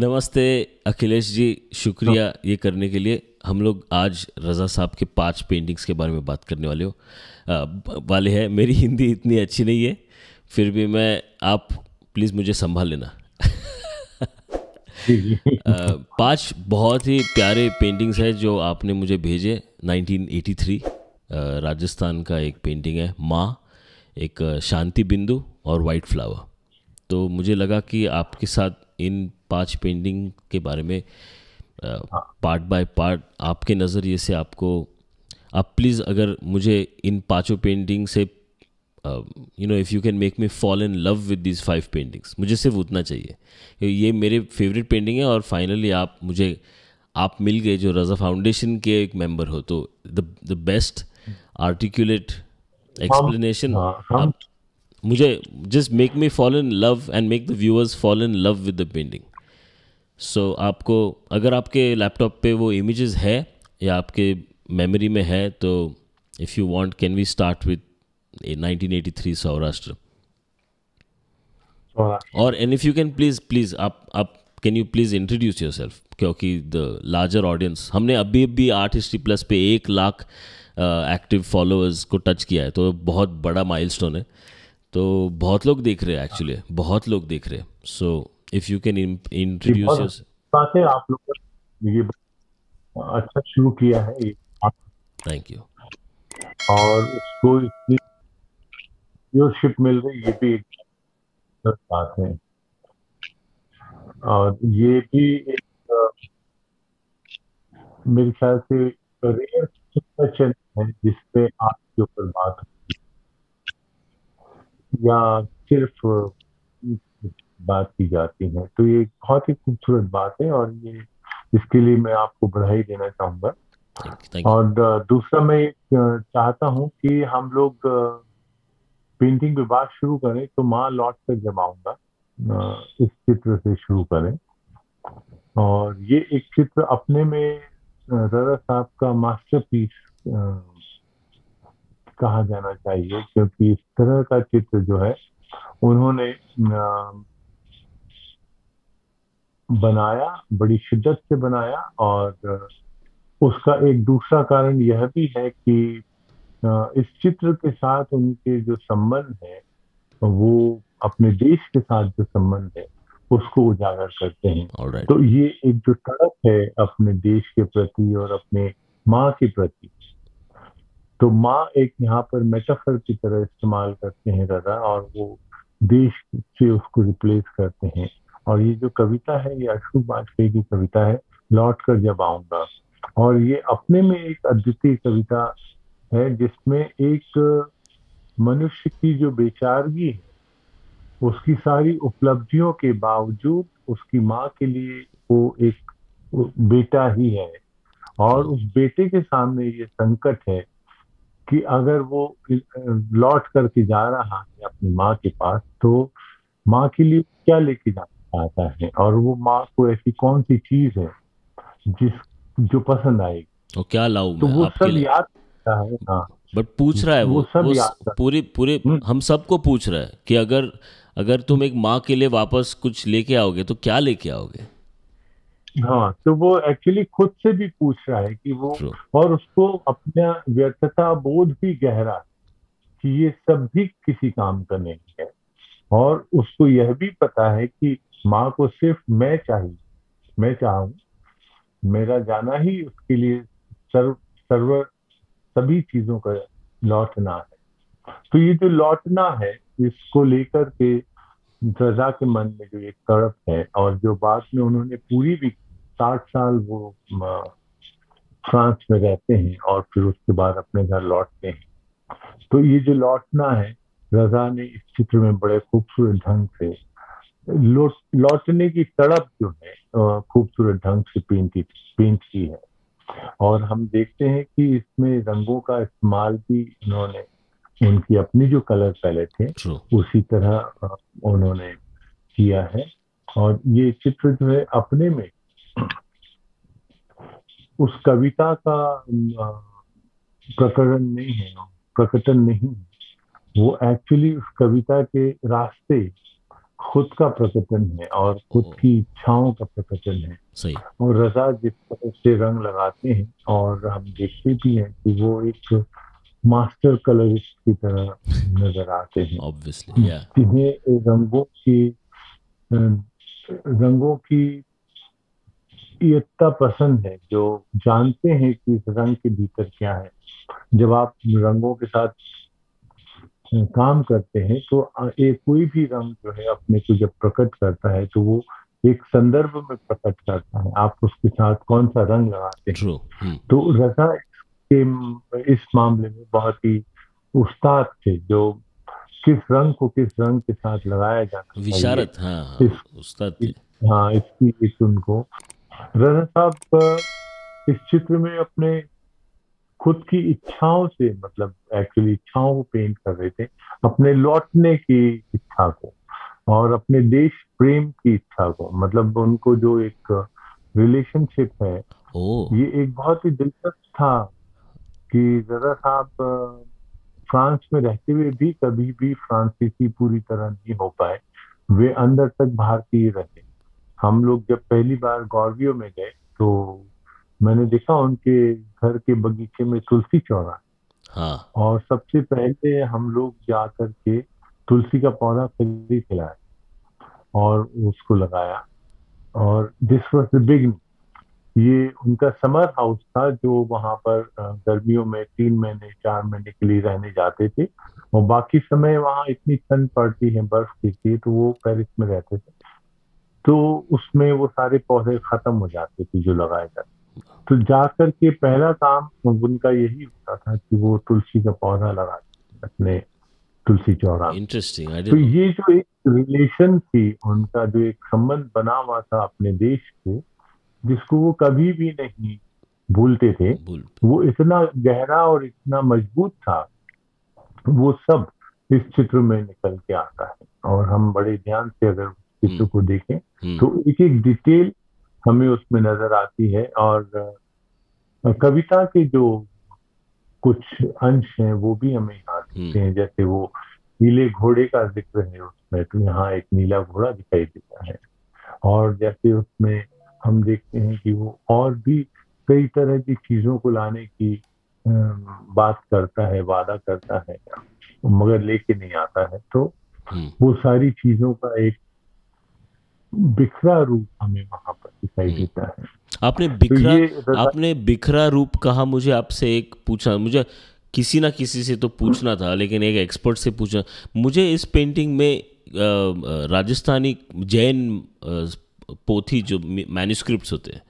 नमस्ते अखिलेश जी शुक्रिया हाँ। ये करने के लिए। हम लोग आज रज़ा साहब के पाँच पेंटिंग्स के बारे में बात करने वाले हो। आ, वाले हैं मेरी हिंदी इतनी अच्छी नहीं है फिर भी मैं आप प्लीज़ मुझे संभाल लेना। पाँच बहुत ही प्यारे पेंटिंग्स हैं जो आपने मुझे भेजे। 1983 राजस्थान का एक पेंटिंग है माँ एक शांति बिंदु और वाइट फ्लावर तो मुझे लगा कि आपके साथ इन पाँच पेंटिंग के बारे में पार्ट बाय पार्ट आपके नज़रिए से आपको आप प्लीज़ अगर मुझे इन पाँचों पेंटिंग से you know if you can make me fall in love with this five paintings मुझे सिर्फ़ उतना चाहिए। ये मेरे फेवरेट पेंटिंग है और फाइनली आप मुझे आप मिल गए जो रज़ा फाउंडेशन के एक मेंबर हो तो the the best articulate explanation मुझे just make me fall in love and make the viewers fall in love with the painting so आपको अगर आपके लैपटॉप पे वो इमेजेस है या आपके मेमोरी में है तो if you want can we start with 1983 Saurashtra और and if you can please please आप आप can you please introduce yourself क्योंकि द लार्जर ऑडियंस हमने अभी अभी आर्ट हिस्ट्री प्लस पे एक लाख एक्टिव uh, फॉलोअर्स को टच किया है तो बहुत बड़ा माइलस्टोन है। तो बहुत लोग देख रहे हैं एक्चुअली बहुत लोग देख रहे हैं. So if you can introduce आप लोग ये अच्छा शुरू किया है थैंक यू और उसको इतनी व्यूअरशिप मिल रही ये भी एक बात है। और ये भी एक मेरे ख्याल से रेयर चैनल है जिसपे आपके ऊपर बात या सिर्फ़ बात की जाती है। तो ये बहुत ही खूबसूरत बात है और ये इसके लिए मैं आपको बधाई देना चाहूँगा। और दूसरा मैं चाहता हूँ कि हम लोग पेंटिंग बात शुरू करें तो माँ लौट कर जब आऊँगा इस चित्र से शुरू करें। और ये एक चित्र अपने में रजा साहब का मास्टरपीस कहा जाना चाहिए क्योंकि इस तरह का चित्र जो है उन्होंने बनाया बड़ी शिद्दत से बनाया और उसका एक दूसरा कारण यह भी है कि इस चित्र के साथ उनके जो संबंध है वो अपने देश के साथ जो संबंध है उसको उजागर करते हैं right. तो ये एक जो तड़प है अपने देश के प्रति और अपने माँ के प्रति तो माँ एक यहाँ पर मेटाफर की तरह इस्तेमाल करते हैं दादा और वो देश से उसको रिप्लेस करते हैं। और ये जो कविता है, ये अशोक वाजपेयी की कविता है लौट कर जब आऊँगा। और ये अपने में एक अद्वितीय कविता है, जिसमें एक मनुष्य की जो बेचारगी है, उसकी सारी उपलब्धियों के बावजूद उसकी माँ के लिए वो एक बेटा ही है। और उस बेटे के सामने ये संकट है कि अगर वो लौट करके जा रहा है अपनी माँ के पास तो माँ के लिए क्या लेके जाना चाहता है? और वो माँ को ऐसी कौन सी चीज़ है जिस जो पसंद आएगी? तो क्या लाऊ तो वो सब याद करता है हाँ बट पूछ रहा है वो, वो सब वो याद पूरी पूरे हम्म। हम सबको पूछ रहा है कि अगर अगर तुम एक माँ के लिए वापस कुछ लेके आओगे तो क्या लेके आओगे? हाँ तो वो एक्चुअली खुद से भी पूछ रहा है कि वो और उसको अपना व्यर्थता बोध भी गहरा है कि ये सब भी किसी काम का नहीं है। और उसको यह भी पता है कि माँ को सिर्फ़ मैं चाहिए मैं चाहूँ मेरा जाना ही उसके लिए सर्व सर्व सभी चीज़ों का लौटना है। तो ये जो लौटना है इसको लेकर के रजा के मन में जो एक तड़प है और जो बाद में उन्होंने पूरी भी साठ साल वो फ्रांस में रहते हैं और फिर उसके बाद अपने घर लौटते हैं। तो ये जो लौटना है, रजा ने इस चित्र में बड़े खूबसूरत ढंग से लौटने की तड़प जो है खूबसूरत ढंग से पेंट पेंट की है। और हम देखते हैं कि इसमें रंगों का इस्तेमाल भी उन्होंने उनकी अपनी जो कलर पैलेट है उसी तरह उन्होंने किया है। और ये चित्र जो है अपने में उस कविता का प्रकरण नहीं है प्रकटन नहीं है। वो एक्चुअली उस कविता के रास्ते खुद का प्रकटन है और खुद की इच्छाओं का प्रकटन है। सही। और रजा जिस तरह से रंग लगाते हैं और हम देखते भी हैं कि वो एक मास्टर कलरिस्ट की तरह नज़र आते हैं। ऑब्वियसली जिन्हें रंगों की रंगों की इतना पसंद है जो जानते हैं कि इस रंग के भीतर क्या है। जब आप रंगों के साथ काम करते हैं तो एक कोई भी रंग जो है अपने को जब प्रकट करता है तो वो एक संदर्भ में प्रकट करता है। आप उसके साथ कौन सा रंग लगाते हैं? ट्रू तो रजा के इस मामले में बहुत ही उस्ताद थे जो किस रंग को किस रंग के साथ लगाया चाहिए विशारद हाँ हाँ इस- उस्ताद थे। हाँ इसकी एक उनको रजा साहब इस चित्र में अपने खुद की इच्छाओं से मतलब एक्चुअली इच्छाओं को पेंट कर रहे थे अपने लौटने की इच्छा को और अपने देश प्रेम की इच्छा को मतलब उनको जो एक रिलेशनशिप है ओ ये एक बहुत ही दिलचस्प था कि रजा साहब फ्रांस में रहते हुए भी कभी भी फ्रांसीसी पूरी तरह नहीं हो पाए वे अंदर तक भारतीय रहे। हम लोग जब पहली बार गौरवियों में गए तो मैंने देखा उनके घर के बगीचे में तुलसी चौरा हाँ। और सबसे पहले हम लोग जा कर के तुलसी का पौधा खरीद लाए और उसको लगाया। और दिस वॉज़ द बिग ये उनका समर हाउस था जो वहाँ पर गर्मियों में तीन महीने चार महीने के लिए रहने जाते थे। और बाकी समय वहाँ इतनी ठंड पड़ती है बर्फ़ गिरती है तो वो पेरिस में रहते थे। तो उसमें वो सारे पौधे खत्म हो जाते थे जो लगाए जाते तो जाकर के पहला काम उनका यही होता था कि वो तुलसी का पौधा लगाते अपने तुलसी चौरा इंटरेस्टिंग तो ये जो एक रिलेशन थी उनका जो एक संबंध बना हुआ था अपने देश के जिसको वो कभी भी नहीं भूलते थे वो इतना गहरा और इतना मज़बूत था वो सब इस चित्र में निकल के आता है। और हम बड़े ध्यान से अगर चित्र को देखें हम्म, तो एक एक डिटेल हमें उसमें नज़र आती है और कविता के जो कुछ अंश हैं वो भी हमें यहाँ दिखते हैं। जैसे वो नीले घोड़े का ज़िक्र है उसमें तो यहाँ एक नीला घोड़ा दिखाई देता है। और जैसे उसमें हम देखते हैं कि वो और भी कई तरह की चीज़ों को लाने की बात करता है वादा करता है मगर लेके नहीं आता है। तो हम्म, वो सारी चीज़ों का एक बिखरा रूप हमें वहाँ पर दिखाई हम्म। देता है। आपने तो बिखरा रजा- आपने बिखरा रूप कहा मुझे आपसे एक पूछा मुझे किसी ना किसी से तो पूछना था लेकिन एक एक्सपर्ट से पूछा मुझे इस पेंटिंग में राजस्थानी जैन पोथी जो मैन्यूस्क्रिप्ट्स होते हैं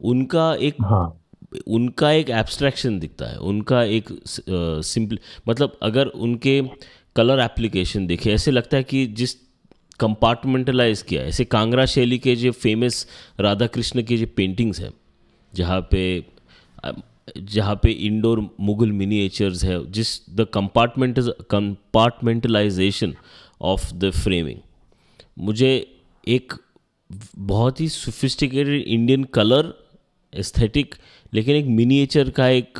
उनका एक हाँ। उनका एक एब्स्ट्रैक्शन दिखता है उनका एक सिंपल मतलब अगर उनके कलर एप्लीकेशन देखे ऐसे लगता है कि जिस कंपार्टमेंटलाइज किया ऐसे कांगड़ा शैली के जो फ़ेमस राधा कृष्ण के जो पेंटिंग्स हैं जहाँ पे जहाँ पे इंडोर मुगल मिनिएचर्स है जिस the compartment compartmentalization of the framing मुझे एक बहुत ही सोफिस्टिकेटेड इंडियन कलर एस्थेटिक लेकिन एक मिनिएचर का एक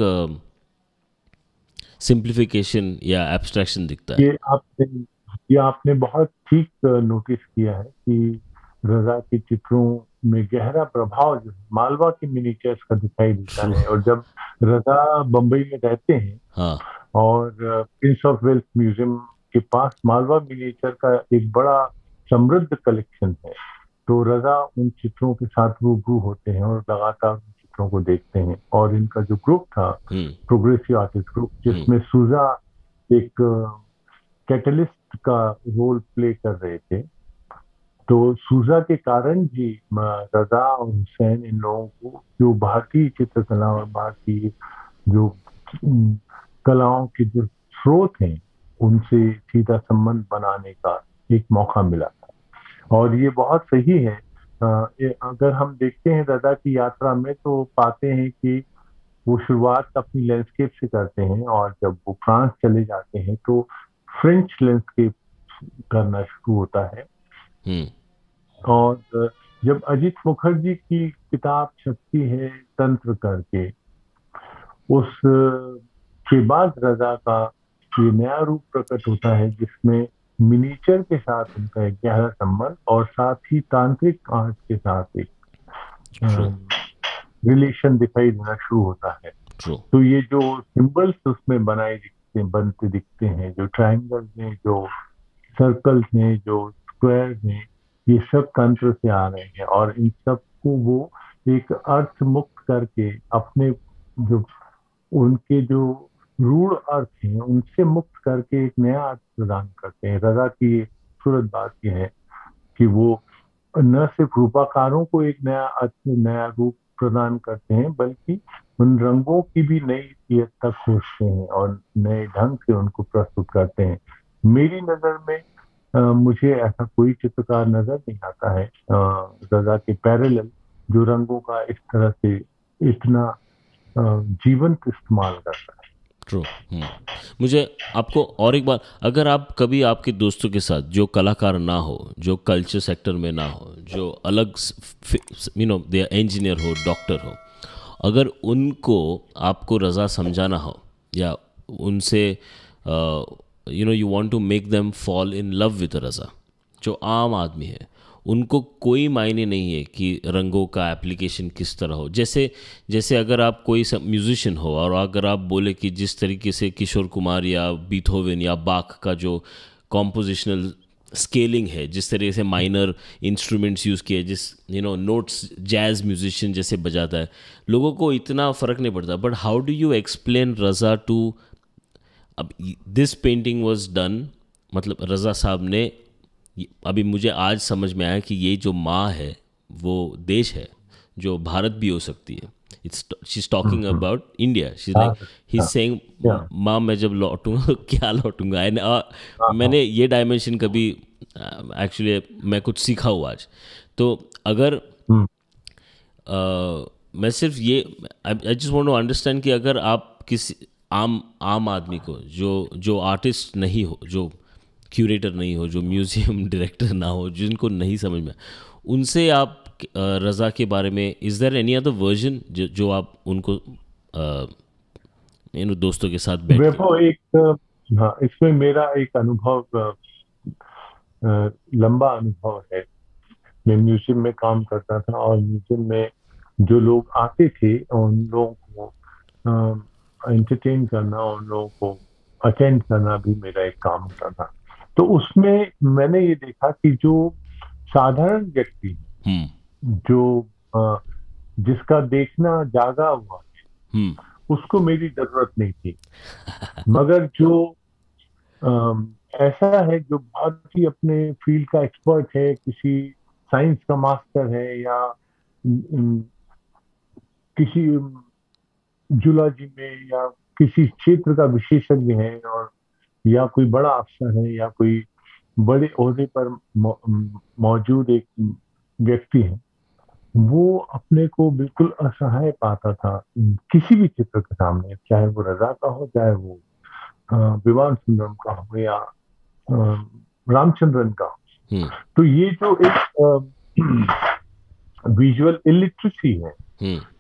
सिंप्लीफिकेशन uh, या एब्स्ट्रैक्शन दिखता है। ये आपने ये आपने बहुत ठीक नोटिस किया है कि रजा के चित्रों में गहरा प्रभाव जो है मालवा के मिनीचर्स का दिखाई देता है। और जब रजा बम्बई में रहते हैं हाँ। और प्रिंस ऑफ़ वेल्थ म्यूज़ियम के पास मालवा मिनीचर का एक बड़ा समृद्ध कलेक्शन है तो रजा उन चित्रों के साथ रूबरू होते हैं और लगातार उन चित्रों को देखते हैं। और इनका जो ग्रुप था हम्म। प्रोग्रेसिव आर्टिस्ट ग्रुप जिसमें सूजा एक कैटलिस्ट का रोल प्ले कर रहे थे। तो सूजा के कारण जी रजा और हुसैन इन लोगों को जो भारतीय चित्रकला और भारतीय जो कलाओं के जो स्रोत हैं उनसे सीधा संबंध बनाने का एक मौका मिला। और ये बहुत सही है। अगर हम देखते हैं रजा की यात्रा में तो पाते हैं कि वो शुरुआत अपनी लैंडस्केप से करते हैं और जब वो फ्रांस चले जाते हैं तो फ्रेंच लैंडस्केप करना शुरू होता है। हम्म। और जब अजीत मुखर्जी की किताब छपती है तंत्र करके उस के बाद रजा का ये नया रूप प्रकट होता है जिसमें मिनीचर के साथ उनका एक गहरा संबंध और साथ ही तांत्रिक आर्ट के साथ एक रिलेशन दिखाई देना शुरू होता है। ट्रू तो ये जो सिंबल्स उसमें बनाए दिखते बनते दिखते हैं जो ट्रायंगल्स हैं जो सर्कल्स हैं जो स्क्वायर्स हैं ये सब तंत्र से आ रहे हैं और इन सबको वो एक अर्थ मुक्त करके अपने जो उनके जो रूढ़ अर्थ हैं उनसे मुक्त करके एक नया अर्थ प्रदान करते हैं। रजा की खूबसूरत बात यह है कि वो न सिर्फ़ रूपाकारों को एक नया अर्थ नया रूप प्रदान करते हैं बल्कि उन रंगों की भी नई तक खोजते हैं और नए ढंग से उनको प्रस्तुत करते हैं। मेरी नज़र में आ, मुझे ऐसा कोई चित्रकार नज़र नहीं आता है। रजा के पैरेलल जो रंगों का इस तरह से इतना जीवंत इस्तेमाल करता है। True hmm. मुझे आपको और एक बार अगर आप कभी आपके दोस्तों के साथ, जो कलाकार ना हो, जो कल्चर सेक्टर में ना हो, जो अलग यू नो दे इंजीनियर हो डॉक्टर हो, अगर उनको आपको रज़ा समझाना हो, या उनसे you know you want to make them fall in love with Raza, जो आम आदमी है उनको कोई मायने नहीं है कि रंगों का एप्लीकेशन किस तरह हो। जैसे जैसे अगर आप कोई म्यूज़िशियन हो और अगर आप बोले कि जिस तरीके से किशोर कुमार या बीथोवन या बाक का जो कॉम्पोजिशनल स्केलिंग है, जिस तरीके से माइनर इंस्ट्रूमेंट्स यूज़ किए, जिस you know notes jazz musician जैसे बजाता है, लोगों को इतना फ़र्क नहीं पड़ता। But how do you explain Raza to अब दिस पेंटिंग वॉज़ डन मतलब रज़ा साहब ने अभी मुझे आज समझ में आया कि ये जो माँ है वो देश है जो भारत भी हो सकती है। It's she is talking about India she like he saying माँ मैं जब लौटूँगा क्या लौटूँगा? एंड uh, मैंने ये डायमेंशन कभी एक्चुअली uh, मैं कुछ सीखा हूँ आज। तो अगर hmm. uh, मैं सिर्फ़ ये I just want to understand कि अगर आप किसी आम आम आदमी को जो जो आर्टिस्ट नहीं हो जो क्यूरेटर नहीं हो, जो म्यूज़ियम डायरेक्टर ना हो, जिनको नहीं समझ में उनसे आप रज़ा के बारे में is there any other version जो आप उनको इन दोस्तों के साथ देखो, एक हाँ इसमें मेरा एक अनुभव लंबा अनुभव है। मैं म्यूज़ियम में काम करता था और म्यूज़ियम में जो लोग आते थे, उन लोगों को एंटरटेन करना, उन लोगों को अटेंड करना भी मेरा एक काम होता था। तो उसमें मैंने ये देखा कि जो साधारण व्यक्ति हम्म। जो जिसका देखना जागा हुआ है हम्म। उसको मेरी ज़रूरत नहीं थी मगर जो ऐसा है जो बहुत ही अपने फ़ील्ड का एक्सपर्ट है किसी साइंस का मास्टर है या किसी जूलॉजी में या किसी क्षेत्र का विशेषज्ञ है और या कोई बड़ा अफसर है या कोई बड़े अहदे पर मौजूद एक व्यक्ति है वो अपने को बिल्कुल असहाय पाता था किसी भी चित्र के सामने चाहे वो रजा का हो चाहे वो विवान सुंदरम का हो या रामचंद्रन का हो। तो ये जो एक विजुअल इलिटरेसी है।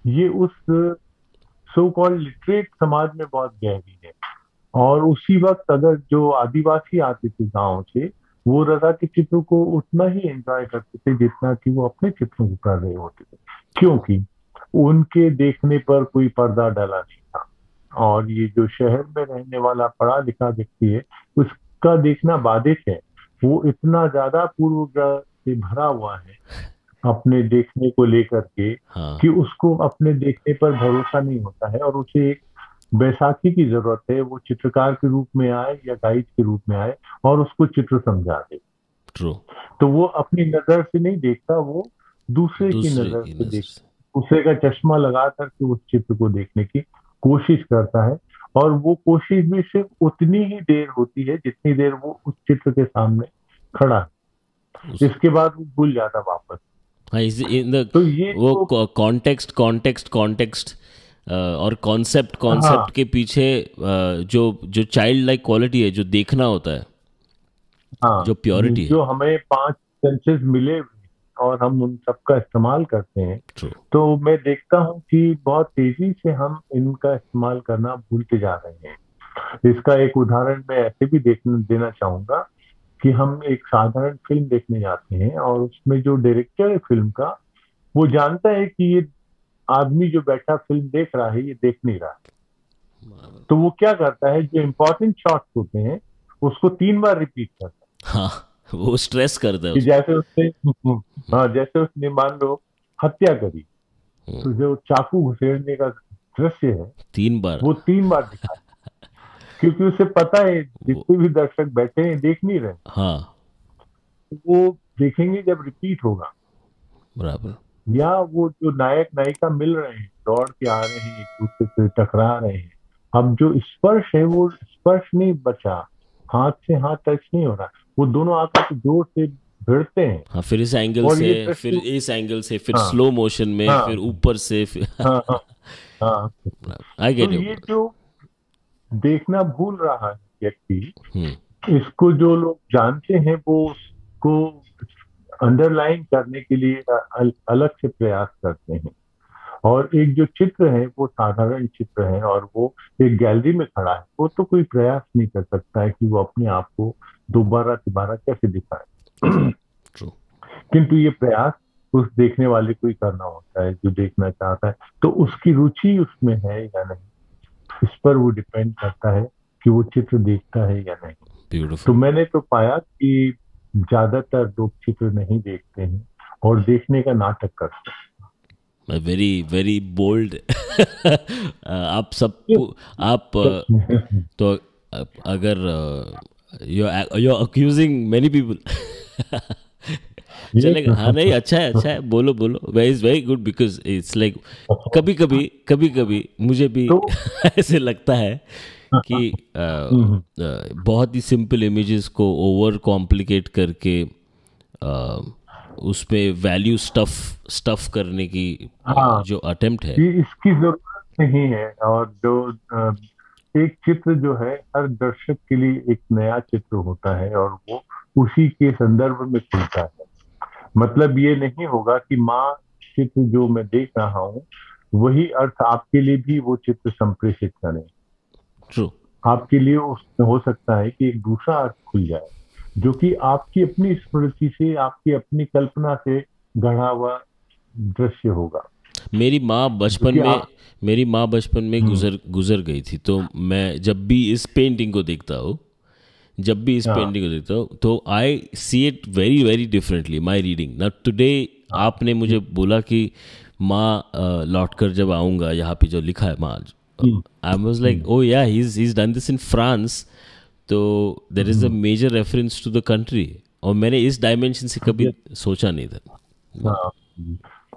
ये उस सो कॉल्ड लिटरेट समाज में बहुत गहरी है और उसी वक्त अगर जो आदिवासी आते थे गाँव से वो रजा के चित्र को उतना ही एंजॉय करते थे जितना कि वो अपने चित्रों को कर रहे होते थे। क्योंकि उनके देखने पर कोई पर्दा डाला नहीं था। और ये जो शहर में रहने वाला पढ़ा लिखा व्यक्ति है उसका देखना बाधित है। वो इतना ज़्यादा पूर्व से भरा हुआ है अपने देखने को लेकर के हाँ। कि उसको अपने देखने पर भरोसा नहीं होता है और उसे एक बैसाखी की ज़रूरत है वो चित्रकार के रूप में आए या गाइड के रूप में आए और उसको चित्र समझा दे। True. तो वो अपनी नज़र से नहीं देखता वो दूसरे, दूसरे की नज़र से। देख दूसरे का चश्मा लगा करके उस चित्र को देखने की कोशिश करता है और वो कोशिश भी सिर्फ़ उतनी ही देर होती है जितनी देर वो उस चित्र के सामने खड़ा है। इसके बाद वो भूल जाता वापस। हाँ, तो ये वो कॉन्टेक्स्ट कॉन्टेक्स्ट कॉन्टेक्स्ट और कॉन्सेप्ट कॉन्सेप्ट हाँ। के पीछे जो जो चाइल्ड लाइक क्वालिटी है जो देखना होता है हाँ, जो प्योरिटी जो हमें पाँच सेंसेस मिले और हम उन सबका इस्तेमाल करते हैं True. तो मैं देखता हूँ कि बहुत तेज़ी से हम इनका इस्तेमाल करना भूलते जा रहे हैं इसका एक उदाहरण मैं ऐसे भी देखने देना चाहूँगा कि हम एक साधारण फ़िल्म देखने जाते हैं और उसमें जो डायरेक्टर है फ़िल्म का वो जानता है कि ये आदमी जो बैठा फ़िल्म देख रहा है ये देख नहीं रहा। तो वो क्या करता है जो इम्पोर्टेंट शॉट्स होते हैं उसको तीन बार रिपीट करता है। हाँ, वो स्ट्रेस करता है जैसे उसने हाँ जैसे उसने मान लो हत्या करी हम्म। तो जो चाकू घुसेड़ने का दृश्य है तीन बार। वो तीन बार दिखा। क्योंकि उसे पता है जितने भी दर्शक बैठे हैं देख नहीं रहे। हाँ। वो देखेंगे जब रिपीट होगा। बराबर। या वो जो नायक नायिका मिल रहे हैं दौड़ के आ रहे हैं एक दूसरे से टकरा रहे हैं अब जो स्पर्श है वो स्पर्श नहीं बचा हाथ से हाथ टच नहीं हो रहा वो दोनों आकर ज़ोर से भिड़ते हैं। हाँ फिर इस एंगल से फिर इस एंगल से फिर हाँ, स्लो मोशन में हाँ, फिर ऊपर से फिर हाँ, हाँ, हाँ, I तो ये जो देखना भूल रहा है व्यक्ति हम्म। इसको जो लोग जानते हैं वो उसको अंडरलाइन करने के लिए अलग से प्रयास करते हैं। और एक जो चित्र है वो साधारण चित्र है और वो एक गैलरी में खड़ा है। वो तो कोई प्रयास नहीं कर सकता है कि वो अपने आप को दोबारा तिबारा कैसे दिखाए। किंतु ये प्रयास उस देखने वाले को ही करना होता है जो देखना चाहता है। तो उसकी रुचि उसमें है या नहीं? इस पर वो डिपेंड करता है कि वो चित्र देखता है या नहीं। Beautiful. तो मैंने तो पाया कि ज़्यादातर लोग चित्र नहीं देखते हैं और देखने का नाटक करते हैं। वेरी वेरी बोल्ड आप सब आप तो अगर you you accusing many people चलेगा। हाँ नहीं अच्छा है अच्छा है। बोलो बोलो। Way is very good because it's like कभी कभी कभी कभी मुझे भी तो, ऐसे लगता है कि आ, हम्म, हम्म। बहुत ही सिंपल इमेजेस को ओवर कॉम्प्लिकेट करके उसमें वैल्यू स्टफ़ स्टफ़ करने की हाँ, जो अटेम्प्ट है। इसकी ज़रूरत नहीं है और जो एक चित्र जो है हर दर्शक के लिए एक नया चित्र होता है और वो उसी के संदर्भ में खुलता है। मतलब ये नहीं होगा कि माँ चित्र जो मैं देख रहा हूँ वही अर्थ आपके लिए भी वो चित्र संप्रेषित करें। True. आपके लिए उसमें हो सकता है कि एक दूसरा अर्थ खुल जाए जो कि आपकी अपनी स्मृति से आपकी अपनी कल्पना से गढ़ा हुआ दृश्य होगा मेरी माँ बचपन में आप... मेरी माँ बचपन में हम्म। गुजर गुजर गई थी तो मैं जब भी इस पेंटिंग को देखता हूँ जब भी इस पेंटिंग हाँ। को देखता हूँ तो I see it very very differently my reading ना टुडे आपने मुझे बोला कि माँ लौट कर जब आऊँगा यहाँ पे जो लिखा है माँ आई was like oh yeah he done this in France तो there is a major reference to the country और मैंने इस डायमेंशन से कभी सोचा नहीं था। हाँ।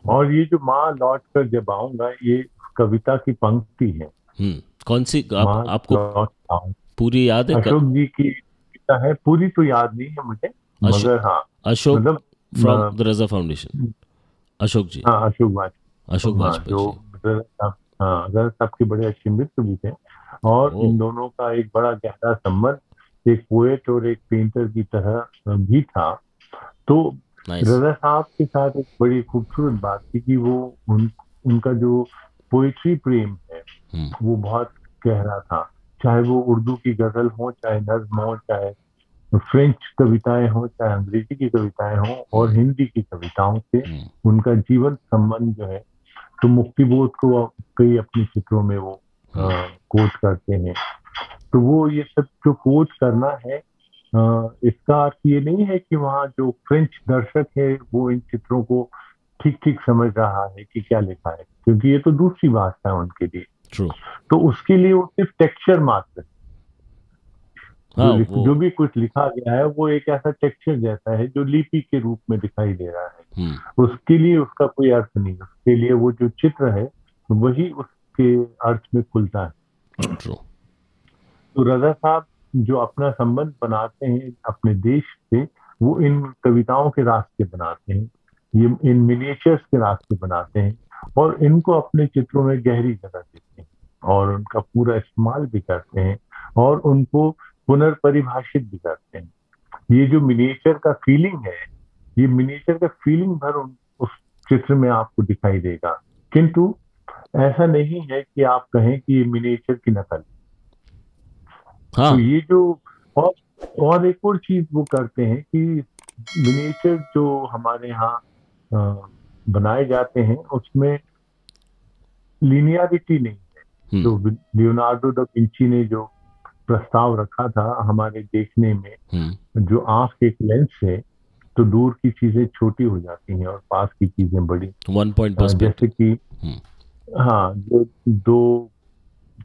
और ये जो माँ लौट कर जब आऊँगा ये कविता की पंक्ति है। हम्म, कौन सी आप, आपको पूरी याद है? अशोक जी की कविता है पूरी तो याद नहीं है मुझे मगर हाँ। अशोक मतलब from the Raza foundation Ashok ji. हाँ अशोक वाजपेयी अशोक हाँ, वाजपेयी जो हाँ रजा साहब के बड़े अच्छे मित्र भी थे और इन दोनों का एक बड़ा गहरा संबंध एक पोएट और एक पेंटर की तरह भी था। तो रजा साहब के साथ एक बड़ी खूबसूरत बात थी कि वो उन उनका जो पोइट्री प्रेम है हम्म। वो बहुत गहरा था। चाहे वो उर्दू की गज़ल हो चाहे नज्म हो चाहे फ्रेंच कविताएँ हो चाहे अंग्रेज़ी की कविताएँ हो और हिंदी की कविताओं से हम्म। उनका जीवन संबंध जो है तो मुक्ति बोध को कई अपने चित्रों में वो कोट करते हैं। तो वो ये सब जो कोट करना है आ, इसका अर्थ ये नहीं है कि वहाँ जो फ्रेंच दर्शक है वो इन चित्रों को ठीक ठीक समझ रहा है कि क्या लिखा है। क्योंकि ये तो दूसरी भाषा है उनके लिए। True. तो उसके लिए वो सिर्फ़ टेक्सचर मात्र हाँ, जो, जो भी कुछ लिखा गया है वो एक ऐसा टेक्सचर जैसा है जो लिपि के रूप में दिखाई दे रहा है। hmm. उसके लिए उसका कोई अर्थ नहीं उसके लिए वो जो चित्र है वही उसके अर्थ में खुलता है। तो रजा साहब जो अपना संबंध बनाते हैं अपने देश से वो इन कविताओं के रास्ते बनाते हैं ये इन मिनिएचर्स के रास्ते बनाते हैं और इनको अपने चित्रों में गहरी जगह देते हैं और उनका पूरा इस्तेमाल भी करते हैं और उनको पुनर्परिभाषित भी करते हैं। ये जो मिनिएचर का फीलिंग है ये मिनिएचर का फीलिंग भर उस चित्र में आपको दिखाई देगा। किंतु ऐसा नहीं है कि आप कहें कि ये मिनिएचर की नकल हाँ. तो ये जो बहुत और एक और चीज़ वो करते हैं कि मिनिएचर जो हमारे यहाँ बनाए जाते हैं उसमें लिनियरिटी नहीं है। हम्म, जो लियोनार्डो दा विंची ने जो प्रस्ताव रखा था हमारे देखने में हम्म, जो आँख एक लेंस है तो दूर की चीज़ें छोटी हो जाती हैं और पास की चीज़ें बड़ी। वन पॉइंट जैसे कि हम्म, हाँ जो दो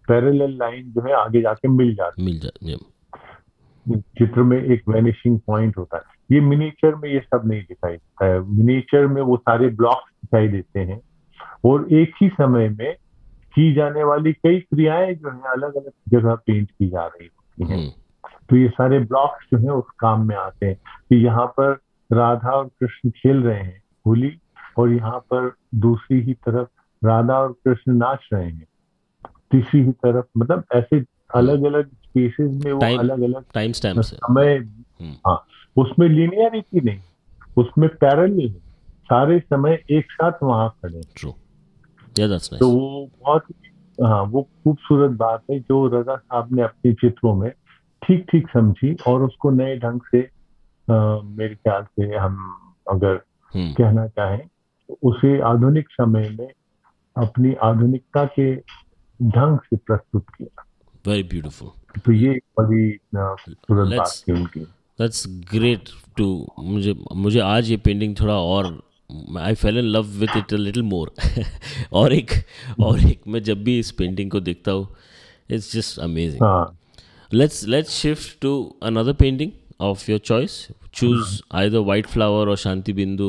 पैरेलल लाइन जो है आगे जाके मिल जाती मिल जा है चित्र में एक वैनिशिंग पॉइंट होता है। ये मिनिएचर में ये सब नहीं दिखाई देता है। मिनिएचर में वो सारे ब्लॉक्स दिखाई देते हैं। और एक ही समय में की जाने वाली कई क्रियाएँ जो है अलग अलग जगह पेंट की जा रही होती हैं। हम्म, तो ये सारे ब्लॉक्स जो है उस काम में आते हैं। कि यहाँ पर राधा और कृष्ण खेल रहे हैं होली और यहाँ पर दूसरी ही तरफ़ राधा और कृष्ण नाच रहे हैं। तीसरी ही तरफ़ मतलब ऐसे अलग अलग स्पेसेस में वो अलग अलग टाइम स्टैम्प्स है। समय हम्म, हाँ उसमें लिनियरिटी नहीं उसमें पैरल सारे समय एक साथ वहाँ खड़े हैं। या दैट्स तो वो बहुत हाँ वो खूबसूरत बात है जो रजा साहब ने अपने चित्रों में ठीक ठीक समझी और उसको नए ढंग से अ, मेरे ख्याल से हम अगर हम्म, कहना चाहें तो उसे आधुनिक समय में अपनी आधुनिकता के ढंग से प्रस्तुत किया। वेरी ब्यूटीफुल तो ये बड़ी खूबसूरत बात थी उनकी। दैट्स ग्रेट टू मुझे मुझे आज ये पेंटिंग थोड़ा और I fell in love with it a little more और एक और एक मैं जब भी इस पेंटिंग को देखता हूँ इट्स जस्ट अमेजिंग हाँ। Let's let's shift to another painting of your choice. Choose either white flower or shanti bindu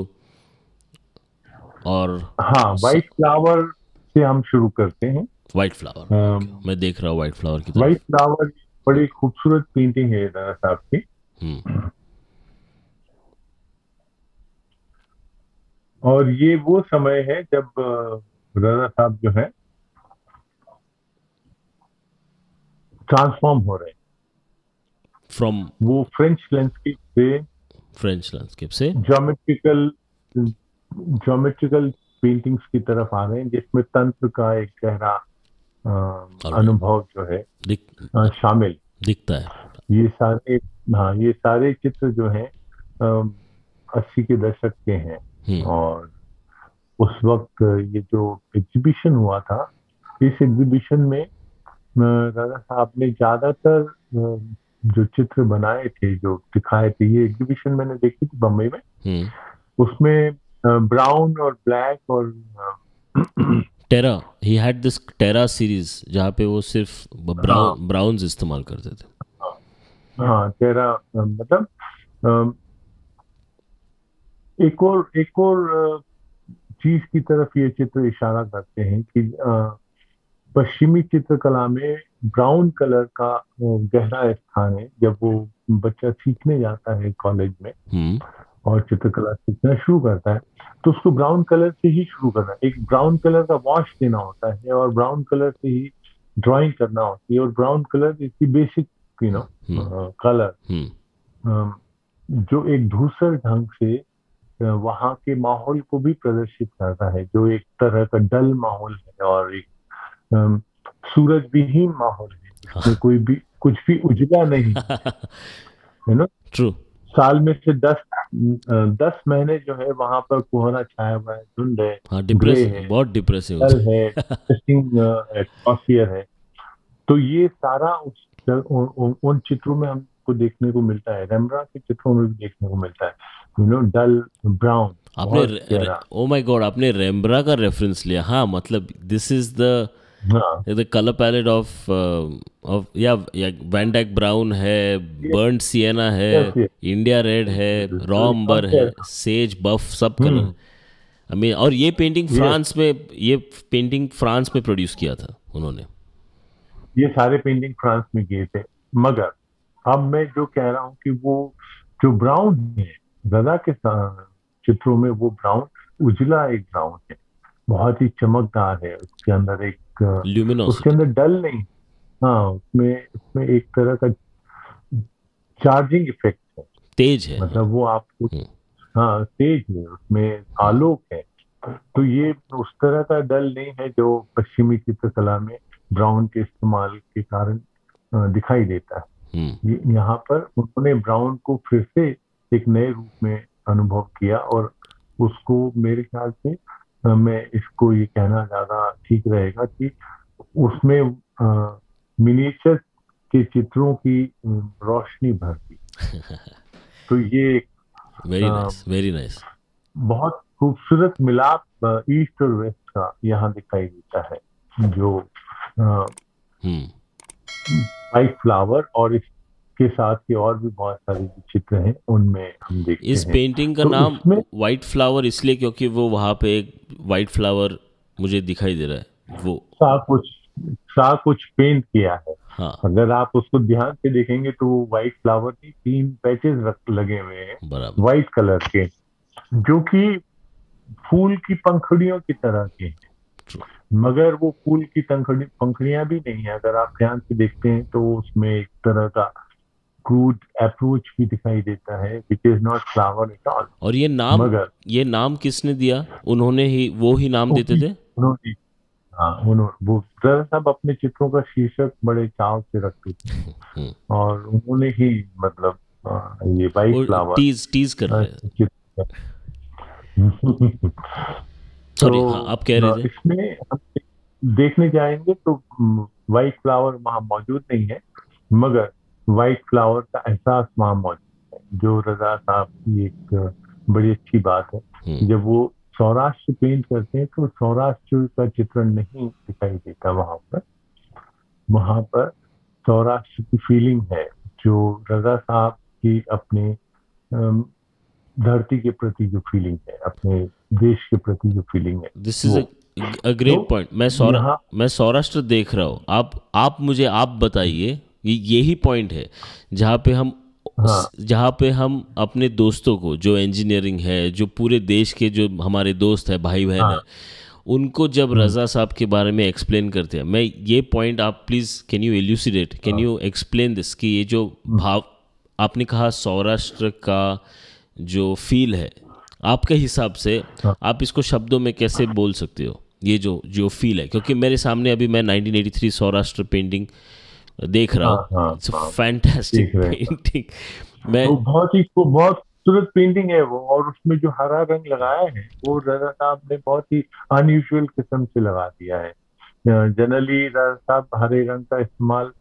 or हाँ वाइट फ्लावर से हम शुरू करते हैं। White flower अम, मैं देख रहा हूँ white flower की वाइट फ्लावर बड़ी खूबसूरत पेंटिंग है राणा साहब की। और ये वो समय है जब राणा साहब जो है ट्रांसफॉर्म हो रहे हैं। From वो फ्रेंच लैंडस्केप से फ्रेंच landscape से ज्योमेट्रिकल ज्योमेट्रिकल पेंटिंग्स की तरफ़ आ रहे हैं जिसमें तंत्र का एक गहरा अनुभव जो है दिख अ, शामिल। दिखता है। ये सारे हाँ ये सारे चित्र जो हैं अस्सी के दशक के हैं। और उस वक्त ये जो एग्जीबिशन हुआ था इस एग्जीबिशन में राजा साहब ने ज़्यादातर जो चित्र बनाए थे जो दिखाए थे ये एग्जीबिशन मैंने देखी थी बम्बई में। उसमें ब्राउन और ब्लैक और terra he had this terra series जहाँ पे वो सिर्फ़ ब्राउन ब्राउन्स इस्तेमाल करते थे। हाँ अ, मतलब एक और एक और चीज़ की तरफ़ ये चित्र इशारा करते हैं कि पश्चिमी चित्रकला में ब्राउन कलर का गहरा स्थान है जब वो बच्चा सीखने जाता है कॉलेज में हम्म। और चित्रकला सीखना शुरू करता है तो उसको ब्राउन कलर से ही शुरू करना है एक ब्राउन कलर का वॉश देना होता है और ब्राउन कलर से ही ड्राइंग करना होती है और ब्राउन कलर इसकी बेसिक यू नो कलर जो एक धूसर ढंग से वहाँ के माहौल को भी प्रदर्शित करता है जो एक तरह का डल माहौल है और एक सूरज विहीन माहौल है जिसमें कोई भी कुछ भी उजला नहीं है। ना? ट्रू साल में से दस दस महीने जो है वहाँ पर कोहरा छाया हुआ है धुंध है हाँ डिप्रेस है। बहुत डिप्रेसिंग डल है एटमॉस्फियर है। तो ये सारा उस उन, उन, उन चित्रों में हमको देखने को मिलता है रेमरा के चित्रों में भी देखने को मिलता है। यू नो डल ब्राउन आपने ओ माय गॉड आपने रेम्ब्रा का रेफरेंस लिया। हाँ मतलब this is the the colour palette of of या वैन डैक ब्राउन है बर्न सिएना है. इंडिया रेड है रॉ अंबर है सेज बफ सब कलर आई मीन और ये पेंटिंग फ्रांस में ये पेंटिंग फ्रांस में प्रोड्यूस किया था उन्होंने। ये सारे पेंटिंग फ्रांस में किए थे मगर अब मैं जो कह रहा हूँ कि वो जो ब्राउन है गदा के चित्रों में वो ब्राउन उजला एक ब्राउन है। बहुत ही चमकदार है उसके अंदर एक उसके अंदर डल नहीं। हाँ उसमें उसमें एक तरह का चार्जिंग इफ़ेक्ट है। तेज है। मतलब वो आपको हम्म। हाँ तेज है उसमें आलोक है। तो ये उस तरह का डल नहीं है जो पश्चिमी चित्रकला में ब्राउन के इस्तेमाल के कारण दिखाई देता है। यहाँ पर उन्होंने ब्राउन को फिर से एक नए रूप में अनुभव किया और उसको मेरे ख्याल से मैं इसको ये कहना ज़्यादा ठीक रहेगा कि उसमें मिनिएचर के चित्रों की रोशनी भर दी तो ये एक वेरी। नाइस वेरी नाइस बहुत खूबसूरत मिलाप ईस्ट और वेस्ट का यहाँ दिखाई देता है जो हम्म। वाइट फ्लावर और इसके साथ के और भी बहुत सारे चित्र हैं उनमें हम देखते इस हैं। पेंटिंग का तो नाम वाइट फ्लावर इसलिए क्योंकि वो वहाँ पे एक वाइट फ्लावर मुझे दिखाई दे रहा है वो। सा कुछ सा कुछ पेंट किया है। हाँ। अगर आप उसको ध्यान से देखेंगे तो वो व्हाइट फ्लावर की तीन पैचेस रख लगे हुए हैं। व्हाइट कलर के जो कि फूल की पंखुड़ियों की तरह के हैं. मगर वो फूल की पंखुड़ी पंखुड़ियाँ भी नहीं है। अगर आप ध्यान से देखते हैं तो उसमें एक तरह का क्रूड अप्रोच भी दिखाई देता है which is not flower at all और ये नाम मगर ये नाम किसने दिया? उन्होंने ही वो ही नाम देते थे? उन्होंने हाँ उन्होंने वो साहब अपने चित्रों का शीर्षक बड़े चाव से रखते थे। हम्म। और उन्होंने ही मतलब ये वाइट फ्लावर टीज टीज कर रहे हैं सॉरी हाँ आप कह रहे थे। इसमें हम देखने जाएँगे तो वाइट फ्लावर वहाँ मौजूद नहीं है मगर व्हाइट फ्लावर का एहसास वहाँ मौजूद है जो रजा साहब की एक बड़ी अच्छी बात है। हम्म, जब वो सौराष्ट्र पेंट करते हैं तो सौराष्ट्र का चित्रण नहीं दिखाई देता वहाँ पर। वहाँ पर सौराष्ट्र की फीलिंग है जो रजा साहब की अपने धरती के प्रति जो फीलिंग है अपने देश के प्रति जो फीलिंग है this is a great point मैं सौरा मैं सौराष्ट्र देख रहा हूँ। आप आप मुझे आप बताइए ये यही पॉइंट है जहाँ पे हम हाँ। जहाँ पे हम अपने दोस्तों को जो इंजीनियरिंग है जो पूरे देश के जो हमारे दोस्त है भाई बहन हाँ। है उनको जब रजा साहब के बारे में एक्सप्लेन करते हैं मैं ये पॉइंट आप please can you elucidate can you explain this कि ये जो भाव आपने कहा सौराष्ट्र का जो फील है आपके हिसाब से आप इसको शब्दों में कैसे बोल सकते हो? ये जो जो फील है क्योंकि मेरे सामने अभी मैं 1983 सौराष्ट्र पेंटिंग देख रहा हाँ, हूँ हाँ, इट्स हाँ। फैंटास्टिक हैं। पेंटिंग मैं तो बहुत ही वो बहुत खूबसूरत पेंटिंग है वो और उसमें जो हरा रंग लगाया है वो राजा साहब ने बहुत ही अनयूजुअल किस्म से लगा दिया है। जनरली राजा साहब हरे रंग का इस्तेमाल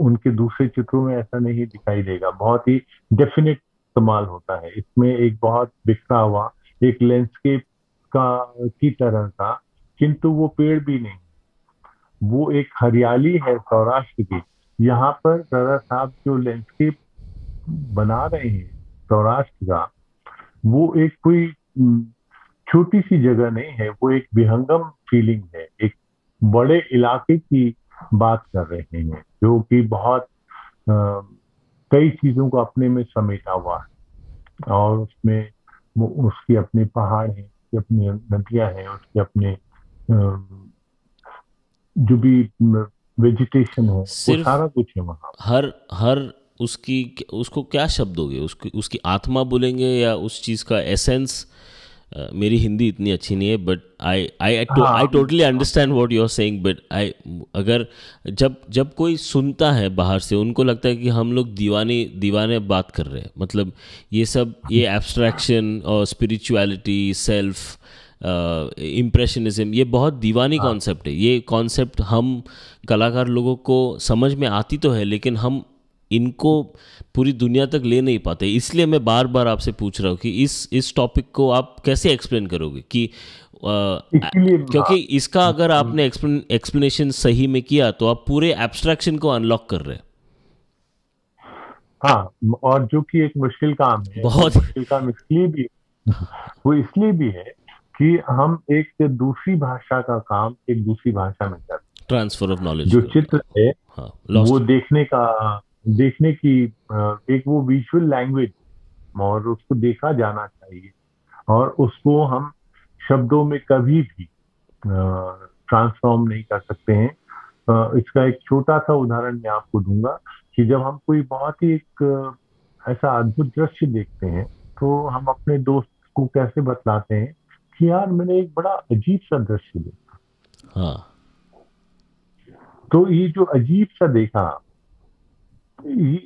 उनके दूसरे चित्रों में ऐसा नहीं दिखाई देगा। बहुत ही डेफिनेट इस्तेमाल होता है। इसमें एक बहुत बिखरा हुआ एक लैंडस्केप का की तरह का किंतु वो पेड़ भी नहीं वो एक हरियाली है सौराष्ट्र की। यहाँ पर दादा साहब जो लैंडस्केप बना रहे हैं सौराष्ट्र का वो एक कोई हम्म, छोटी सी जगह नहीं है। वो एक विहंगम फीलिंग है। एक बड़े इलाके की बात कर रहे हैं जो कि बहुत अ, कई चीज़ों को अपने में समेटा हुआ है। और उसमें वो उसके अपने पहाड़ हैं उसकी अपनी नदियाँ हैं उसके अपने जो भी वेजिटेशन है वो सिर्फ- सारा कुछ है वहाँ। हर हर उसकी उसको क्या शब्द होगे उसकी उसकी आत्मा बोलेंगे या उस चीज़ का एसेंस मेरी हिंदी इतनी अच्छी नहीं है बट आई आई आई हाँ। Totally understand what you are saying but I अगर जब जब कोई सुनता है बाहर से उनको लगता है कि हम लोग दीवानी दीवाने बात कर रहे हैं। मतलब ये सब ये एब्स्ट्रैक्शन और स्पिरिचुअलिटी सेल्फ इम्प्रेशनिज्म ये बहुत दीवानी कॉन्सेप्ट है। ये कॉन्सेप्ट हम कलाकार लोगों को समझ में आती तो है लेकिन हम इनको पूरी दुनिया तक ले नहीं पाते। इसलिए मैं बार बार आपसे पूछ रहा हूँ कि इस इस टॉपिक को आप कैसे एक्सप्लेन करोगे कि इसलिए क्योंकि इसका अगर आपने एक्सप्लेनेशन सही में किया तो आप पूरे एब्स्ट्रैक्शन को अनलॉक कर रहे हैं। हाँ और जो कि एक मुश्किल काम है बहुत। मुश्किल काम इसलिए भी वो इसलिए भी है कि हम एक दूसरी भाषा का काम एक दूसरी भाषा में करते ट्रांसफ़र ऑफ़ नॉलेज जो चित्र है हाँ वो देखने का देखने की एक वो विजुअल लैंग्वेज और उसको देखा जाना चाहिए। और उसको हम शब्दों में कभी भी ट्रांसफॉर्म नहीं कर सकते हैं। इसका एक छोटा सा उदाहरण मैं आपको दूँगा कि जब हम कोई बहुत ही एक ऐसा अद्भुत दृश्य देखते हैं तो हम अपने दोस्त को कैसे बतलाते हैं कि यार मैंने एक बड़ा अजीब सा दृश्य देखा। हाँ। तो ये जो अजीब सा देखा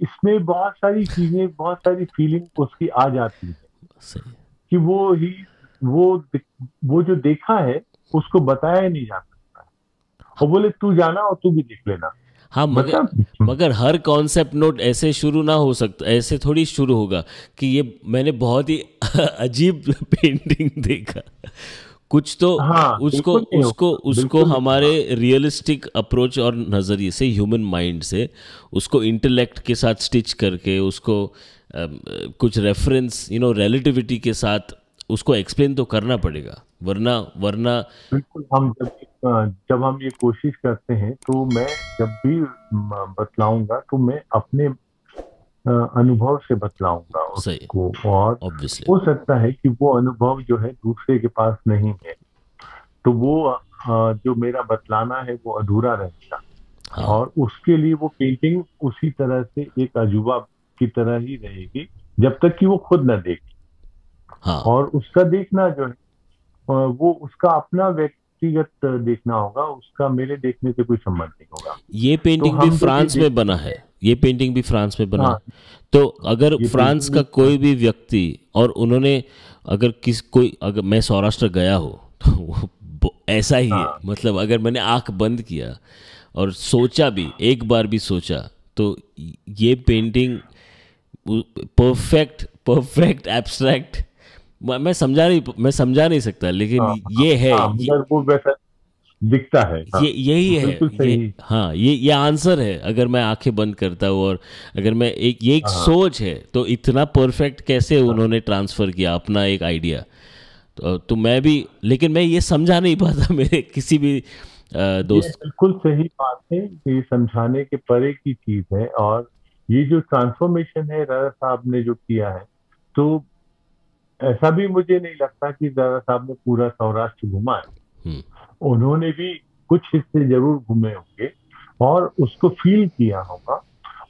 इसमें बहुत सारी चीज़ें बहुत सारी फीलिंग उसकी आ जाती है। कि वो ही वो वो जो देखा है उसको बताया नहीं जा सकता। और बोले तू जाना और तू भी देख लेना। हाँ मगर मतलब मगर हर कॉन्सेप्ट नोट ऐसे शुरू ना हो सकता ऐसे थोड़ी शुरू होगा कि ये मैंने बहुत ही अजीब पेंटिंग देखा। कुछ तो हाँ, उसको उसको उसको हमारे रियलिस्टिक अप्रोच और नज़रिए से ह्यूमन माइंड से उसको इंटेलेक्ट के साथ स्टिच करके उसको अम, कुछ रेफरेंस यू नो रिलेटिविटी के साथ उसको एक्सप्लेन तो करना पड़ेगा। वरना वरना बिल्कुल हम जब जब हम ये कोशिश करते हैं तो मैं जब भी बतलाऊँगा तो मैं अपने अनुभव से बतलाऊँगा उसको और ऑब्वियसली हो सकता है कि वो अनुभव जो है दूसरे के पास नहीं है। तो वो जो मेरा बतलाना है वो अधूरा रहेगा। हाँ। और उसके लिए वो पेंटिंग उसी तरह से एक अजूबा की तरह ही रहेगी जब तक कि वो खुद न देखे। हाँ। और उसका देखना जो है वो उसका अपना व्यक्तिगत देखना होगा उसका मेरे देखने से कोई संबंध नहीं होगा। ये पेंटिंग हम भी तो फ्रांस में बना है। ये पेंटिंग भी फ्रांस में बना। हाँ। तो अगर फ्रांस का कोई भी व्यक्ति और उन्होंने अगर किस कोई अगर मैं सौराष्ट्र गया हो तो वो ऐसा ही हाँ, है। हाँ। मतलब अगर मैंने आँख बंद किया और सोचा भी एक बार भी सोचा तो ये पेंटिंग परफेक्ट परफेक्ट एब्स्ट्रैक्ट मैं समझा नहीं मैं समझा नहीं सकता लेकिन हाँ, ये है हाँ, ये- दिखता है हाँ, ये यही है ये, हाँ ये ये आंसर है अगर मैं आँखें बंद करता हूँ और अगर मैं एक ये एक हाँ। सोच है तो इतना परफेक्ट कैसे हाँ, उन्होंने ट्रांसफ़र किया अपना एक आइडिया। तो, तो मैं भी लेकिन मैं ये समझा नहीं पाता मेरे किसी भी दोस्त बिल्कुल सही बात है ये समझाने के परे की चीज़ है और ये जो ट्रांसफॉर्मेशन है राजा साहब ने जो किया है तो ऐसा भी मुझे नहीं लगता कि राजा साहब ने पूरा सौराष्ट्र घुमा है। हम्म, उन्होंने भी कुछ हिस्से ज़रूर घूमे होंगे और उसको फील किया होगा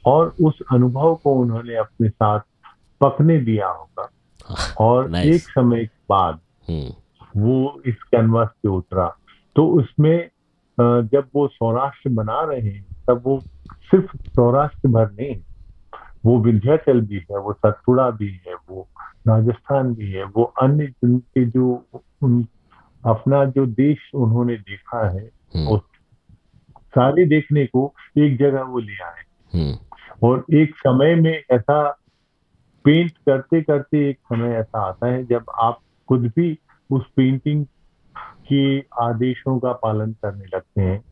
और उस अनुभव को उन्होंने अपने साथ पकने दिया होगा। और. एक समय के बाद हम्म, वो इस कैनवास पे उतरा। तो उसमें जब वो सौराष्ट्र बना रहे हैं तब वो सिर्फ़ सौराष्ट्र भर नहीं वो विंध्याचल भी है वो सतपुड़ा भी है वो राजस्थान भी है वो अन्य जिनके जो उन अपना जो देश उन्होंने देखा है हम्म, वो सारे देखने को एक जगह वो ले आए। हम्म, और एक समय में ऐसा पेंट करते करते एक समय ऐसा आता है जब आप खुद भी उस पेंटिंग के आदेशों का पालन करने लगते हैं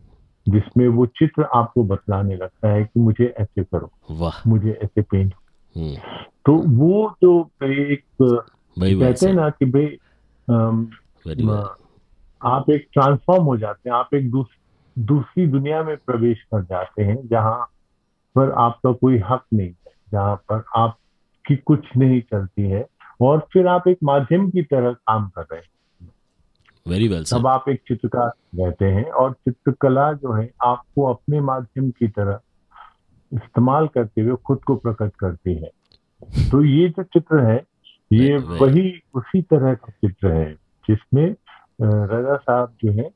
जिसमें वो चित्र आपको बतलाने लगता है कि मुझे ऐसे करो मुझे ऐसे पेंट हम्म, तो वो जो एक वही वही कहते हैं ना कि भाई वेरी आप एक ट्रांसफॉर्म हो जाते हैं आप एक दूस, दूसरी दुनिया में प्रवेश कर जाते हैं जहाँ पर आपका कोई हक नहीं है जहाँ पर आपकी कुछ नहीं चलती है और फिर आप एक माध्यम की तरह काम कर रहे हैं। वेरी वेल सर तब आप एक चित्रकार रहते हैं और चित्रकला जो है आपको अपने माध्यम की तरह इस्तेमाल करते हुए खुद को प्रकट करती है। तो ये जो चित्र है ये वही उसी तरह का चित्र है। जिसमें रजा साहब जो है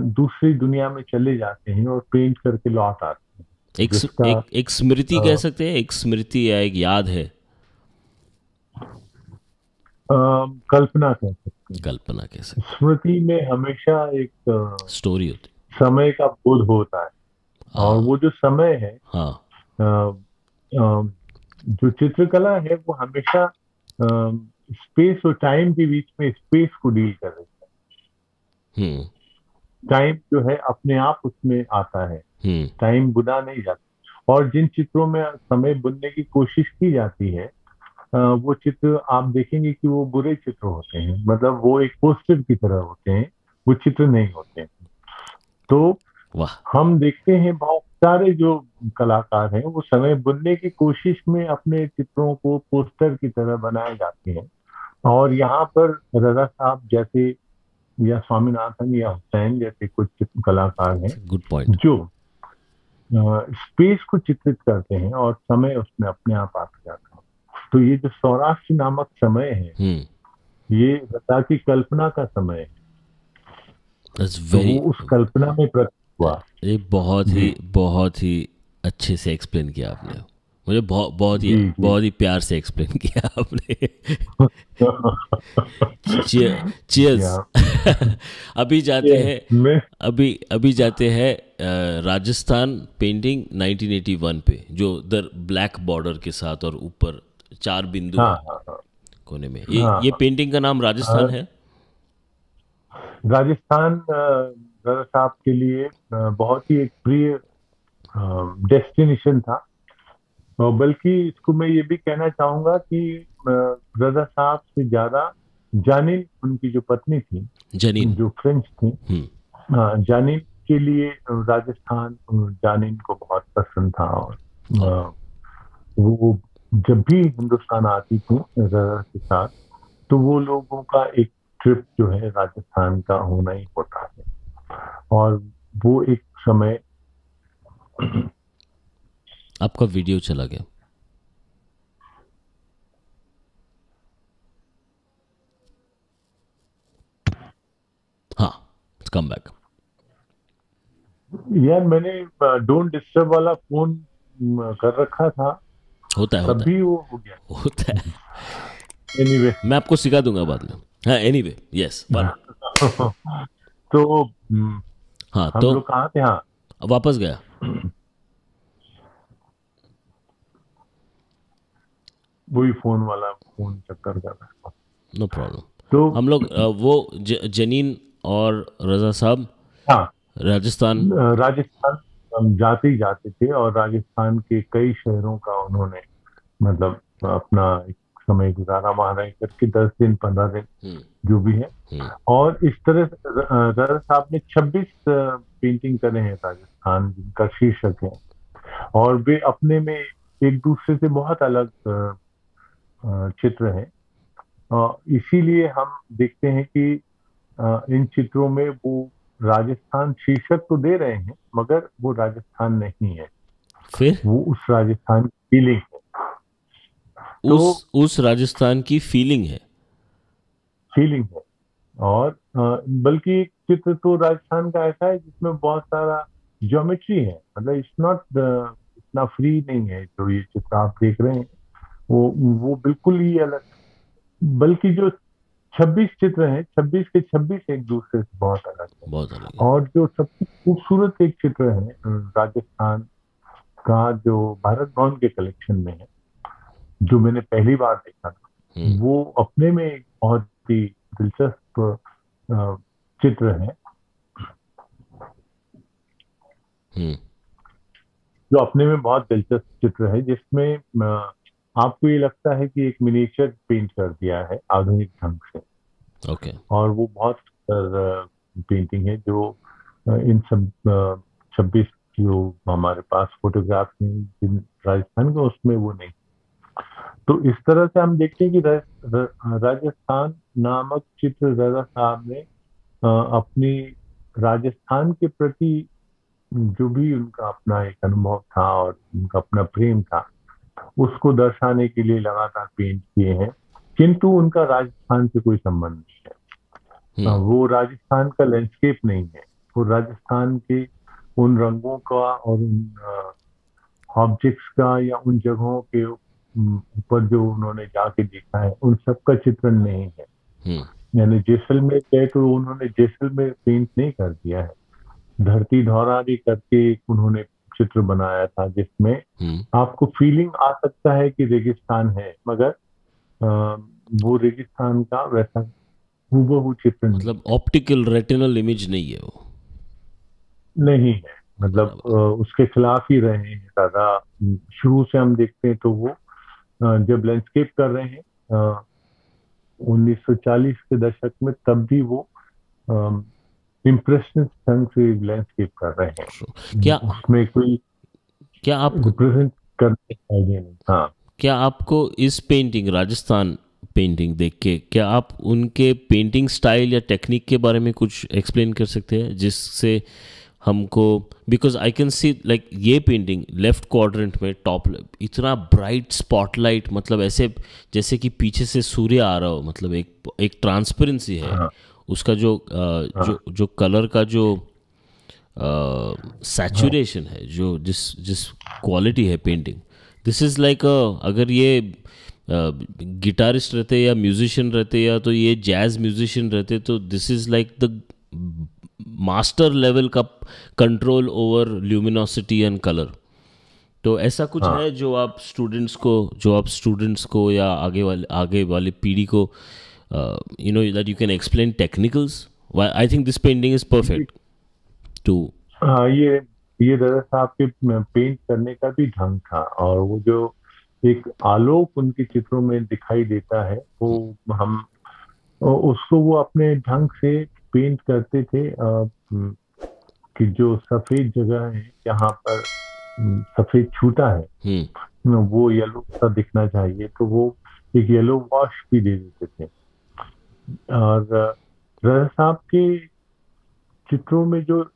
दूसरी दुनिया में चले जाते हैं और पेंट करके लौट आते हैं। एक एक एक स्मृति। कह सकते हैं? एक स्मृति या एक याद है? कल्पना कह सकते हैं। कल्पना कह सकते स्मृति में हमेशा एक स्टोरी होती समय का बोध होता है। और हाँ वो जो समय है हाँ। अ, अ, जो चित्रकला है वो हमेशा स्पेस और टाइम के बीच में स्पेस को डील कर रही है। हम्म। टाइम जो है अपने आप उसमें आता है। हम्म। टाइम बुना नहीं जाता। और जिन चित्रों में समय बुनने की कोशिश की जाती है वो चित्र आप देखेंगे कि वो बुरे चित्र होते हैं। मतलब वो एक पोस्टर की तरह होते हैं वो चित्र नहीं होते हैं। तो हम देखते हैं बहुत सारे जो कलाकार हैं वो समय बुनने की कोशिश में अपने चित्रों को पोस्टर की तरह बनाए जाते हैं। और यहाँ पर रजा साहब जैसे या स्वामीनाथन या हुसैन जैसे कुछ कलाकार हैं गुड पॉइंट जो स्पेस को चित्रित करते हैं और समय उसमें अपने आप आ जाता है। तो ये जो सौराष्ट्र नामक समय है हम्म। ये रजा की कल्पना का समय है। दैट्स तो उस कल्पना में प्रकट हुआ। ये बहुत ही बहुत ही अच्छे से एक्सप्लेन किया आपने। मुझे बहुत बहुत ही जी, जी। बहुत ही प्यार से एक्सप्लेन किया आपने। चीयर्स अभी जाते हैं अभी अभी जाते हैं राजस्थान पेंटिंग 1981 पे जो दर ब्लैक बॉर्डर के साथ और ऊपर चार बिंदु हाँ हाँ हाँ कोने में। ये हाँ, ये पेंटिंग का नाम राजस्थान है। राजस्थान अ, दादा साहब के लिए बहुत ही एक प्रिय डेस्टिनेशन था। बल्कि इसको मैं ये भी कहना चाहूँगा कि रजा साहब से ज़्यादा जानिन उनकी जो पत्नी थी जनीन। जो फ्रेंच थी हम्म। जानिन के लिए राजस्थान जानिन को बहुत पसंद था और वो जब भी हिंदुस्तान आती थी रजा के साथ तो वो लोगों का एक ट्रिप जो है राजस्थान का होना ही होता है। और वो एक समय आपका वीडियो चला गया। हाँ कम बैक यार मैंने डोंट डिस्टर्ब वाला फ़ोन कर रखा था। होता है होता तभी वो हो गया। होता है। Anyway anyway. मैं आपको सिखा दूँगा बाद में। हाँ एनीवे यस तो हम्म, हाँ हम तो लोग कहाँ थे? हाँ। वापस गया। वही फ़ोन वाला फ़ोन चक्कर कर रहा था नो प्रॉब्लम तो हम लोग वो ज, जनीन और रजा साहब हाँ। राजस्थान। राजस्थान हम जाते ही जाते थे और राजस्थान के कई शहरों का उन्होंने मतलब अपना एक समय गुजारा वहाँ रह करके दस दिन पंद्रह दिन हम्म, जो भी है। हम्म, और इस तरह रजा साहब ने 26 पेंटिंग करे हैं राजस्थान जिनका शीर्षक है। और वे अपने में एक दूसरे से बहुत अलग चित्र हैं। इसीलिए हम देखते हैं कि इन चित्रों में वो राजस्थान शीर्षक तो दे रहे हैं मगर वो राजस्थान नहीं है। फिर? वो उस राजस्थान की फीलिंग है। तो- उस उस राजस्थान की फीलिंग है। फीलिंग है। और बल्कि एक चित्र तो राजस्थान का ऐसा है जिसमें बहुत सारा ज्योमेट्री है। मतलब इट्स नॉट इतना फ्री नहीं है जो ये चित्र आप देख रहे हैं। वो वो बिल्कुल ही अलग। बल्कि जो 26 चित्र हैं 26 के 26 एक दूसरे से बहुत अलग है। बहुत अलग और जो सबसे खूबसूरत एक चित्र है राजस्थान का जो भारत भवन के कलेक्शन में है जो मैंने पहली बार देखा था हम्म, वो अपने में एक बहुत ही दिलचस्प चित्र है। हम्म, जो अपने में बहुत दिलचस्प चित्र है जिसमें आपको ये लगता है कि एक मिनिएचर पेंट कर दिया है आधुनिक ढंग से। ओके और वो बहुत पेंटिंग है जो इन सब छब्बीस जो हमारे पास फोटोग्राफ हैं जिन राजस्थान के उसमें वो नहीं। तो इस तरह से हम देखते हैं कि राजस्थान नामक चित्र रजा साहब ने अपनी राजस्थान के प्रति जो भी उनका अपना एक अनुभव था और उनका अपना प्रेम था उसको दर्शाने के लिए लगातार पेंट किए हैं। किंतु उनका राजस्थान से कोई संबंध नहीं है। हम्म, हाँ, वो राजस्थान का लैंडस्केप नहीं है। वो राजस्थान के उन रंगों का और उन ऑब्जेक्ट्स का या उन जगहों के ऊपर जो उन्होंने जाके देखा है उन सब का चित्रण नहीं है। हम्म, यानी जैसलमेर गए तो उन्होंने जैसलमेर पेंट नहीं कर दिया है। धरती धौरारी करके उन्होंने चित्र बनाया था जिसमें हम्म, आपको फीलिंग आ सकता है कि रेगिस्तान है मगर अ, वो रेगिस्तान का वैसा हूबहू चित्र मतलब ऑप्टिकल रेटिनल इमेज नहीं है वो। नहीं है। मतलब उसके खिलाफ ही रहे हैं दादा। शुरू से हम देखते हैं तो वो जब लैंडस्केप कर रहे हैं अ, 1940 के दशक में तब भी वो इम्प्रेशनिस्ट ढंग से लैंडस्केप कर रहे हैं। क्या उसमें कोई क्या आप रिप्रेजेंट करने का आइडिया नहीं। हाँ। क्या आपको इस पेंटिंग राजस्थान पेंटिंग देख के क्या आप उनके पेंटिंग स्टाइल या टेक्निक के बारे में कुछ एक्सप्लेन कर सकते हैं जिससे हमको because I can see like ये पेंटिंग लेफ़्ट क्वाड्रेंट में टॉप इतना ब्राइट स्पॉटलाइट मतलब ऐसे जैसे कि पीछे से सूर्य आ रहा हो मतलब एक एक ट्रांसपेरेंसी है। हाँ। उसका जो अ, जो जो कलर का जो सैचुरेशन है। जो जिस जिस क्वालिटी है पेंटिंग दिस इज़ लाइक अगर ये गिटारिस्ट रहते या म्यूजिशियन रहते या तो ये जैज म्यूजिशियन रहते तो this is like the master level का control over luminosity and colour तो ऐसा कुछ हाँ। है जो आप स्टूडेंट्स को जो आप स्टूडेंट्स को या आगे वाले आगे वाली पीढ़ी को you know that you can explain technicals I think this painting is perfect to हाँ ये ये दादा साहब के पेंट करने का भी ढंग था और वो जो एक आलोक उनके चित्रों में दिखाई देता है वो हम उसको वो अपने ढंग से पेंट करते थे कि जो सफ़ेद जगह है जहाँ पर सफ़ेद छूटा है हम्म। वो येलो सा दिखना चाहिए तो वो एक येलो वॉश भी दे देते थे। और साहब के चित्रों में जो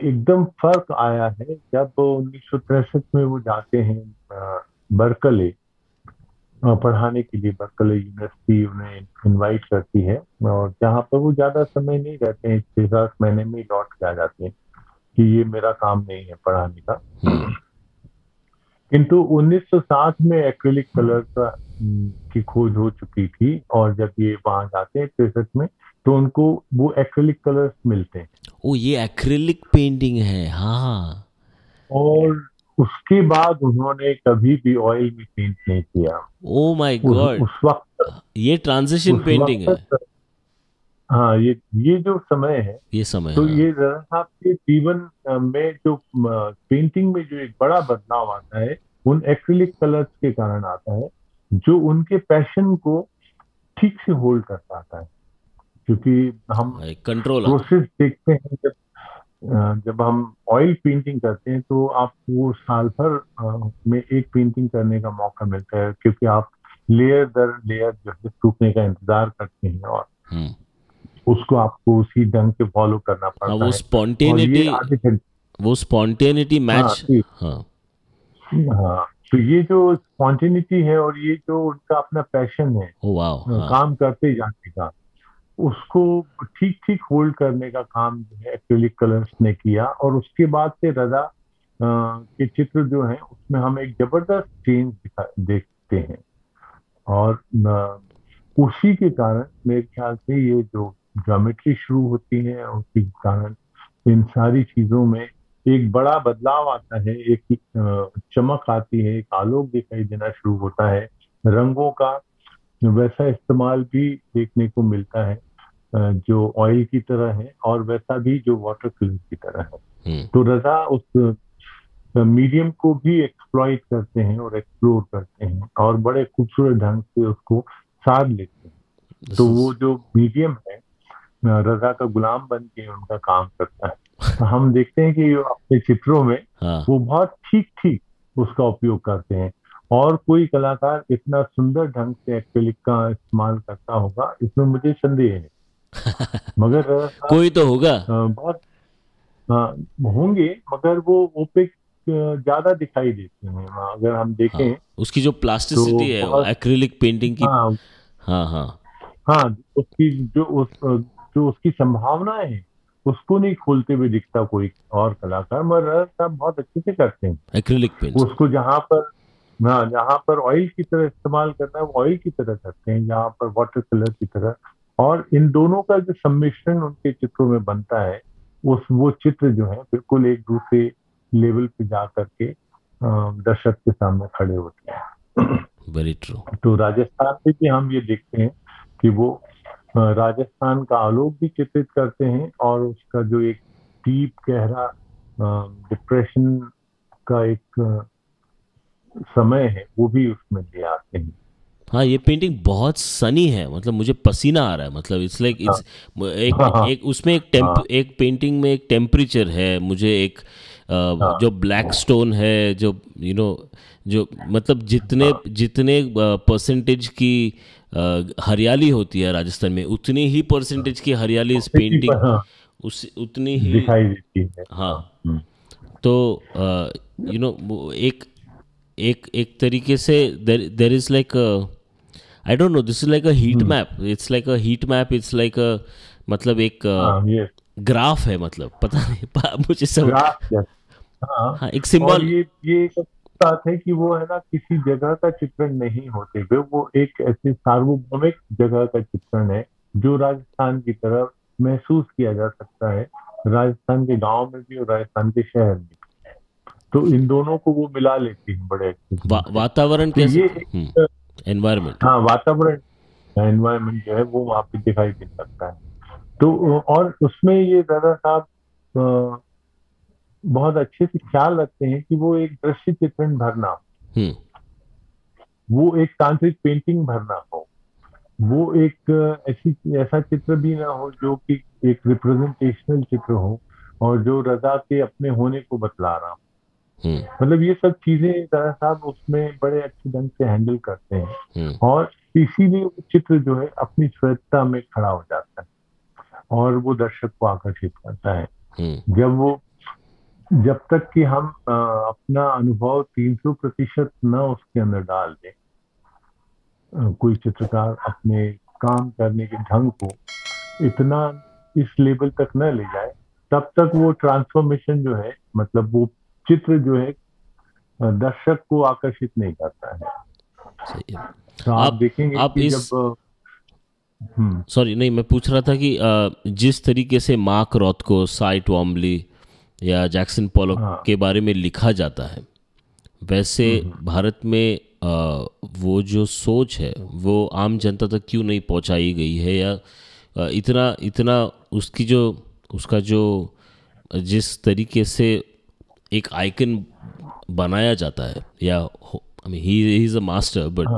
एकदम फ़र्क आया है, जब उन्नीस सौ में वो जाते हैं बर्कले पढ़ाने के लिए बर्कले यूनिवर्सिटी उन्हें इनवाइट करती है और जहाँ पर वो ज़्यादा समय नहीं रहते हैं छह सात महीने में लौट के आ जाते हैं कि ये मेरा काम नहीं है पढ़ाने का। हम्म। किंतु 1960 में एक्रिलिक कलर का हम्म, की खोज हो चुकी थी और जब ये वहाँ जाते हैं तिरसठ में तो उनको वो एक्रिलिक कलर्स मिलते हैं। ओ ये एक्रिलिक पेंटिंग है हाँ और उसके बाद उन्होंने कभी भी ऑयल में पेंट नहीं किया। ओ माय गॉड उस वक्त ये ट्रांजिशन पेंटिंग है। हाँ ये ये जो समय है ये समय तो हाँ। ये जरा साहब के जीवन में जो पेंटिंग में जो एक बड़ा बदलाव आता है उन एक्रिलिक कलर्स के कारण आता है जो उनके पैशन को ठीक से होल्ड कर पाता है। क्योंकि हम कंट्रोल प्रोसेस देखते हैं जब जब हम ऑयल पेंटिंग करते हैं तो आपको साल भर में एक पेंटिंग करने का मौका मिलता है क्योंकि आप लेयर दर लेयर जो है सूखने का इंतज़ार करते हैं और हम्म। उसको आपको उसी ढंग से फॉलो करना हाँ पड़ता वो है। और स्पॉन्टेनिटी वो स्पॉन्टेनिटी मैच हाँ, हाँ। हाँ तो ये जो स्पॉन्टेनिटी है और ये जो उनका अपना पैशन है ओ वाओ हाँ काम करते जाने का उसको ठीक ठीक होल्ड करने का काम जो है एक्रिलिक कलर्स ने किया। और उसके बाद से रजा के चित्र जो है उसमें हम एक ज़बरदस्त चेंज देखते हैं। और उसी के कारण मेरे ख्याल से ये जो ज्योमेट्री शुरू होती है उसी के कारण इन सारी चीज़ों में एक बड़ा बदलाव आता है एक चमक आती है एक आलोक दिखाई देना शुरू होता है रंगों का वैसा इस्तेमाल भी देखने को मिलता है जो ऑयल की तरह है और वैसा भी जो वाटर कलर की तरह है। हम्म। तो रजा उस मीडियम को भी एक्सप्लॉइट करते हैं और एक्सप्लोर करते हैं और बड़े खूबसूरत ढंग से उसको साध लेते हैं। तो वो जो मीडियम है रजा का गुलाम बन के उनका काम करता है। तो हम देखते हैं कि अपने चित्रों में हाँ। वो बहुत ठीक ठीक उसका उपयोग करते हैं। और कोई कलाकार इतना सुंदर ढंग से एक्रेलिक का इस्तेमाल करता होगा इसमें मुझे संदेह है। मगर कोई तो होगा। बहुत हाँ, होंगे मगर वो ओपेक ज़्यादा दिखाई देते हैं। अगर हम देखें हाँ, उसकी जो प्लास्टिसिटी तो है एक्रिलिक पेंटिंग की हाँ। हाँ हाँ। हाँ उसकी जो उस जो उसकी संभावनाएँ हैं उसको नहीं खोलते हुए दिखता कोई और कलाकार मगर साहब बहुत अच्छे से करते हैं। एक्रिलिक पेंट उसको जहाँ पर हाँ जहाँ पर ऑयल की तरह इस्तेमाल करना है वो ऑयल की तरह करते हैं जहाँ पर वाटर कलर की तरह। और इन दोनों का जो सम्मिश्रण उनके चित्रों में बनता है उस वो चित्र जो है बिल्कुल एक दूसरे लेवल पे जा करके दर्शक के सामने खड़े होते हैं। वेरी ट्रू तो राजस्थान में भी हम ये देखते हैं कि वो राजस्थान का आलोक भी चित्रित करते हैं और उसका जो एक डीप गहरा डिप्रेशन का एक समय है वो भी उसमें ले आते हैं। हाँ ये पेंटिंग बहुत सनी है मतलब मुझे पसीना आ रहा है मतलब इट्स लाइक इट्स एक हाँ, हाँ। एक उसमें एक टेम्प एक पेंटिंग में एक टेम्परेचर है मुझे एक अ, जो ब्लैक स्टोन है जो यू you नो know, जो मतलब जितने जितने परसेंटेज की हरियाली होती है राजस्थान में। उतनी ही परसेंटेज की हरियाली इस पेंटिंग हाँ, उस उतनी ही दिखाई देती है। हाँ। हम्म। तो यू नो एक एक एक तरीके से there there is like I don't know this is like a heat map it's like a heat map it's like a मतलब एक हाँ ग्राफ है मतलब। पता नहीं मुझे सब ग्राफ हाँ, हाँ एक सिंबल ये ये बात है कि वो है ना किसी जगह का चित्रण नहीं होते हुए वो एक ऐसे सार्वभौमिक जगह का चित्रण है जो राजस्थान की तरह महसूस किया जा सकता है राजस्थान के गाँव में भी और राजस्थान के शहर में तो इन दोनों को वो मिला लेती है बड़े अच्छे वा, वातावरण तो ये एनवायरमेंट हाँ वातावरण एनवायरमेंट जो है वो वहाँ पे दिखाई दे सकता है। तो और उसमें ये दादा साहब बहुत अच्छे से ख्याल रखते हैं कि वो एक दृश्य चित्रण भरना हम्म, वो एक तांत्रिक पेंटिंग भरना हो। वो एक ऐसी ऐसा चित्र भी ना हो जो कि एक रिप्रेजेंटेशनल चित्र हो और जो रजा के अपने होने को बतला रहा हो। हम्म, मतलब ये सब चीज़ें दादा साहब उसमें बड़े अच्छे ढंग से हैंडल करते हैं। हम्म, और इसीलिए वो चित्र जो है अपनी स्वच्छता में खड़ा हो जाता है और वो दर्शक को आकर्षित करता है। जब वो जब तक कि हम अपना अनुभव 300 प्रतिशत न उसके अंदर डाल दें कोई चित्रकार अपने काम करने के ढंग को इतना इस लेवल तक न ले जाए तब तक वो ट्रांसफॉर्मेशन जो है मतलब वो चित्र जो है दर्शक को आकर्षित नहीं करता है। सही है। तो आप, आप- देखेंगे आप कि इस- जब हम्म। सॉरी नहीं मैं पूछ रहा था कि जिस तरीके से मार्क रॉथ को साइट वॉम्बली या जैक्सन पोलॉक हाँ। के बारे में लिखा जाता है वैसे भारत में वो जो सोच है वो आम जनता तक क्यों नहीं पहुंचाई गई है? या इतना इतना उसकी जो उसका जो जिस तरीके से एक आइकन बनाया जाता है या I mean he is a master but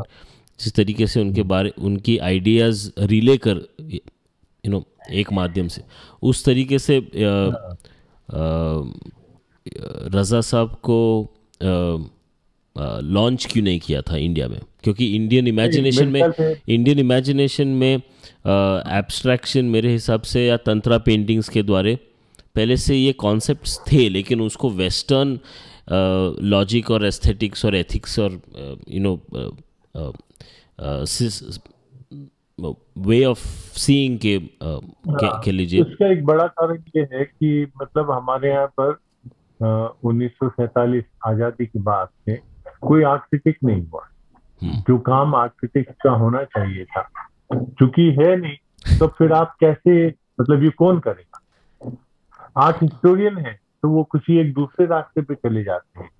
जिस तरीके से उनके बारे उनकी आइडियाज़ रिले कर यू you नो know, एक माध्यम से उस तरीके से अ, रज़ा साहब को लॉन्च क्यों नहीं किया था इंडिया में? क्योंकि इंडियन इमेजिनेशन में इंडियन इमेजिनेशन में एब्स्ट्रैक्शन मेरे हिसाब से या तंत्रा पेंटिंग्स के द्वारे पहले से ये कॉन्सेप्ट्स थे लेकिन उसको वेस्टर्न लॉजिक और एस्थेटिक्स और एथिक्स और you know way of seeing के uh, के, के लीजिए। उसका एक बड़ा कारण ये है कि मतलब हमारे यहाँ पर उन्नीस आज़ादी के बाद से कोई आर्किटेक्ट नहीं हुआ। हम्म, जो काम आर्किटेक्ट का होना चाहिए था। चूँकि है नहीं तो फिर आप कैसे मतलब ये कौन करेगा? आर्ट हिस्टोरियन है तो वो किसी एक दूसरे रास्ते पे चले जाते हैं।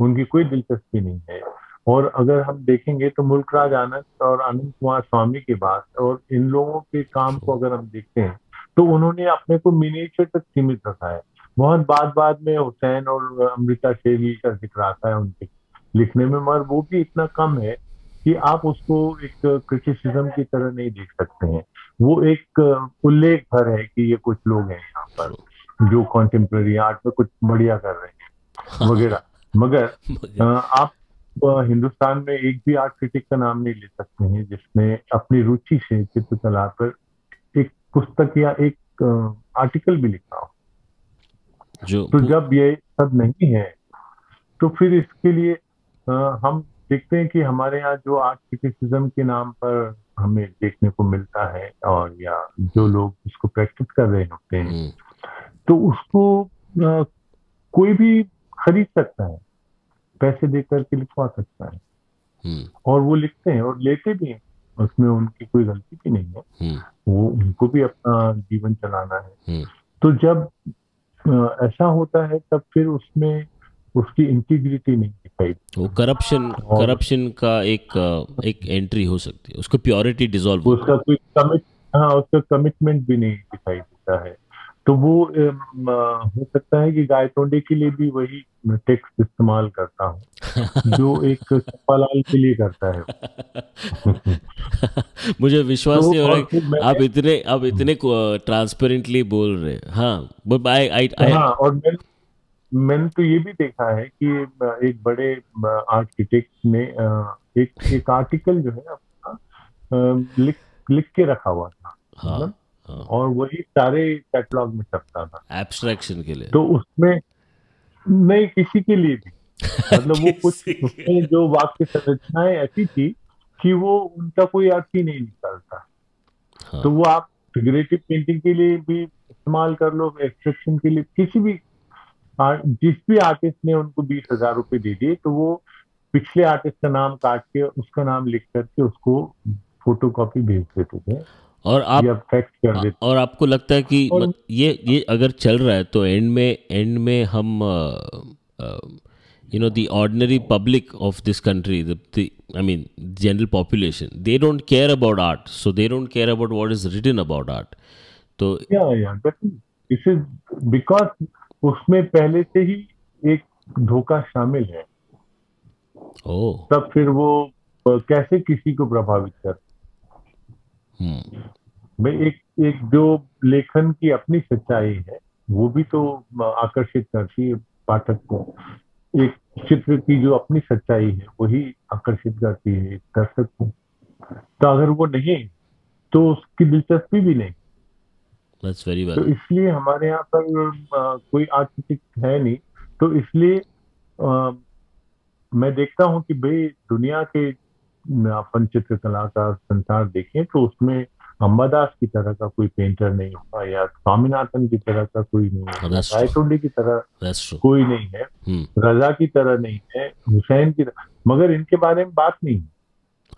उनकी कोई दिलचस्पी नहीं है। और अगर हम देखेंगे तो मुल्कराज आनंद और अनंत कुमार स्वामी के बाद और इन लोगों के काम को अगर हम देखते हैं तो उन्होंने अपने को मिनिएचर तक सीमित रखा है। बहुत बाद बाद में हुसैन और अमृता शेरी का ज़िक्र आता है उनके लिखने में मगर वो भी इतना कम है कि आप उसको एक क्रिटिसिज्म की तरह नहीं देख सकते हैं। वो एक उल्लेख भर है कि ये कुछ लोग हैं यहाँ पर जो कॉन्टेम्प्रेरी आर्ट में कुछ बढ़िया कर रहे हैं वगैरह। मगर आप हिंदुस्तान में एक भी आर्ट क्रिटिक का नाम नहीं ले सकते हैं जिसने अपनी रुचि से चित्रकला पर एक पुस्तक या एक आर्टिकल भी लिखा हो। जो तो जब ये सब नहीं है तो फिर इसके लिए अ, हम देखते हैं कि हमारे यहाँ जो आर्ट क्रिटिसिज्म के नाम पर हमें देखने को मिलता है और या जो लोग उसको प्रैक्टिस कर रहे होते हैं हम्म, तो उसको अ, कोई भी खरीद सकता है। पैसे दे करके लिखवा सकता है। हम्म, और वो लिखते हैं और लेते भी हैं उसमें उनकी कोई गलती भी नहीं है। हम्म, वो उनको भी अपना जीवन चलाना है। हम्म, तो जब ऐसा होता है तब फिर उसमें उसकी इंटीग्रिटी नहीं दिखाई। वो करप्शन करप्शन का एक एक एंट्री हो सकती है। उसको प्योरिटी डिजोल्व उसका कोई कमिट हाँ उसका कमिटमेंट भी नहीं दिखाई देता है। तो वो हो सकता है कि गायतोंडे के लिए भी वही टेक्स्ट इस्तेमाल करता हूँ जो एक चप्पालाल के लिए करता है। मुझे विश्वास तो नहीं हो रहा है आप इतने आप इतने ट्रांसपेरेंटली बोल रहे हैं। हाँ बट आई आई हाँ और मैंने मैंने तो ये भी देखा है कि एक बड़े आर्किटेक्ट ने एक एक आर्टिकल जो है अपना लिख लिख के रखा हुआ था। हाँ। मतलब, हाँ और वही सारे कैटलॉग में छपता था। एब्स्ट्रैक्शन के लिए। तो उसमें नहीं किसी के लिए भी मतलब वो कुछ उसमें जो वाक्य संरचनाएँ ऐसी थी कि वो उनका कोई अर्थ ही नहीं निकलता। हाँ। तो वो आप फिगरेटिव पेंटिंग के लिए भी इस्तेमाल कर लो एक्सट्रैक्शन के लिए किसी भी जिस भी आर्टिस्ट ने उनको बीस हज़ार रुपए दे दिए तो वो पिछले आर्टिस्ट का नाम काट के उसका नाम लिख करके उसको फ़ोटो कॉपी भेज देते थे। और आप कर और आपको लगता है कि ये ये अगर चल रहा है तो एंड में एंड में हम you know the ordinary public of this country I mean general population they don't care about art so they don't care about what is written about art तो बिकॉज़ उसमें पहले से ही एक धोखा शामिल है। Oh. तब फिर वो कैसे किसी को प्रभावित कर. Hmm. एक एक जो लेखन की अपनी सच्चाई है वो भी तो आकर्षित करती है पाठक को एक चित्र की जो अपनी सच्चाई है वही आकर्षित करती है दर्शक को तो अगर वो नहीं तो उसकी दिलचस्पी भी नहीं. तो इसलिए हमारे यहाँ पर कोई आर्टिस्ट है नहीं तो इसलिए आ, मैं देखता हूँ कि भाई दुनिया के अपन चित्रकला का संसार देखें तो उसमें अंबादास की तरह का कोई पेंटर नहीं होगा या स्वामीनाथन की तरह का कोई नहीं है रायटोंडी की तरह कोई नहीं है। hmm. रजा की तरह नहीं है। हुसैन की तरह मगर इनके बारे में बात नहीं है।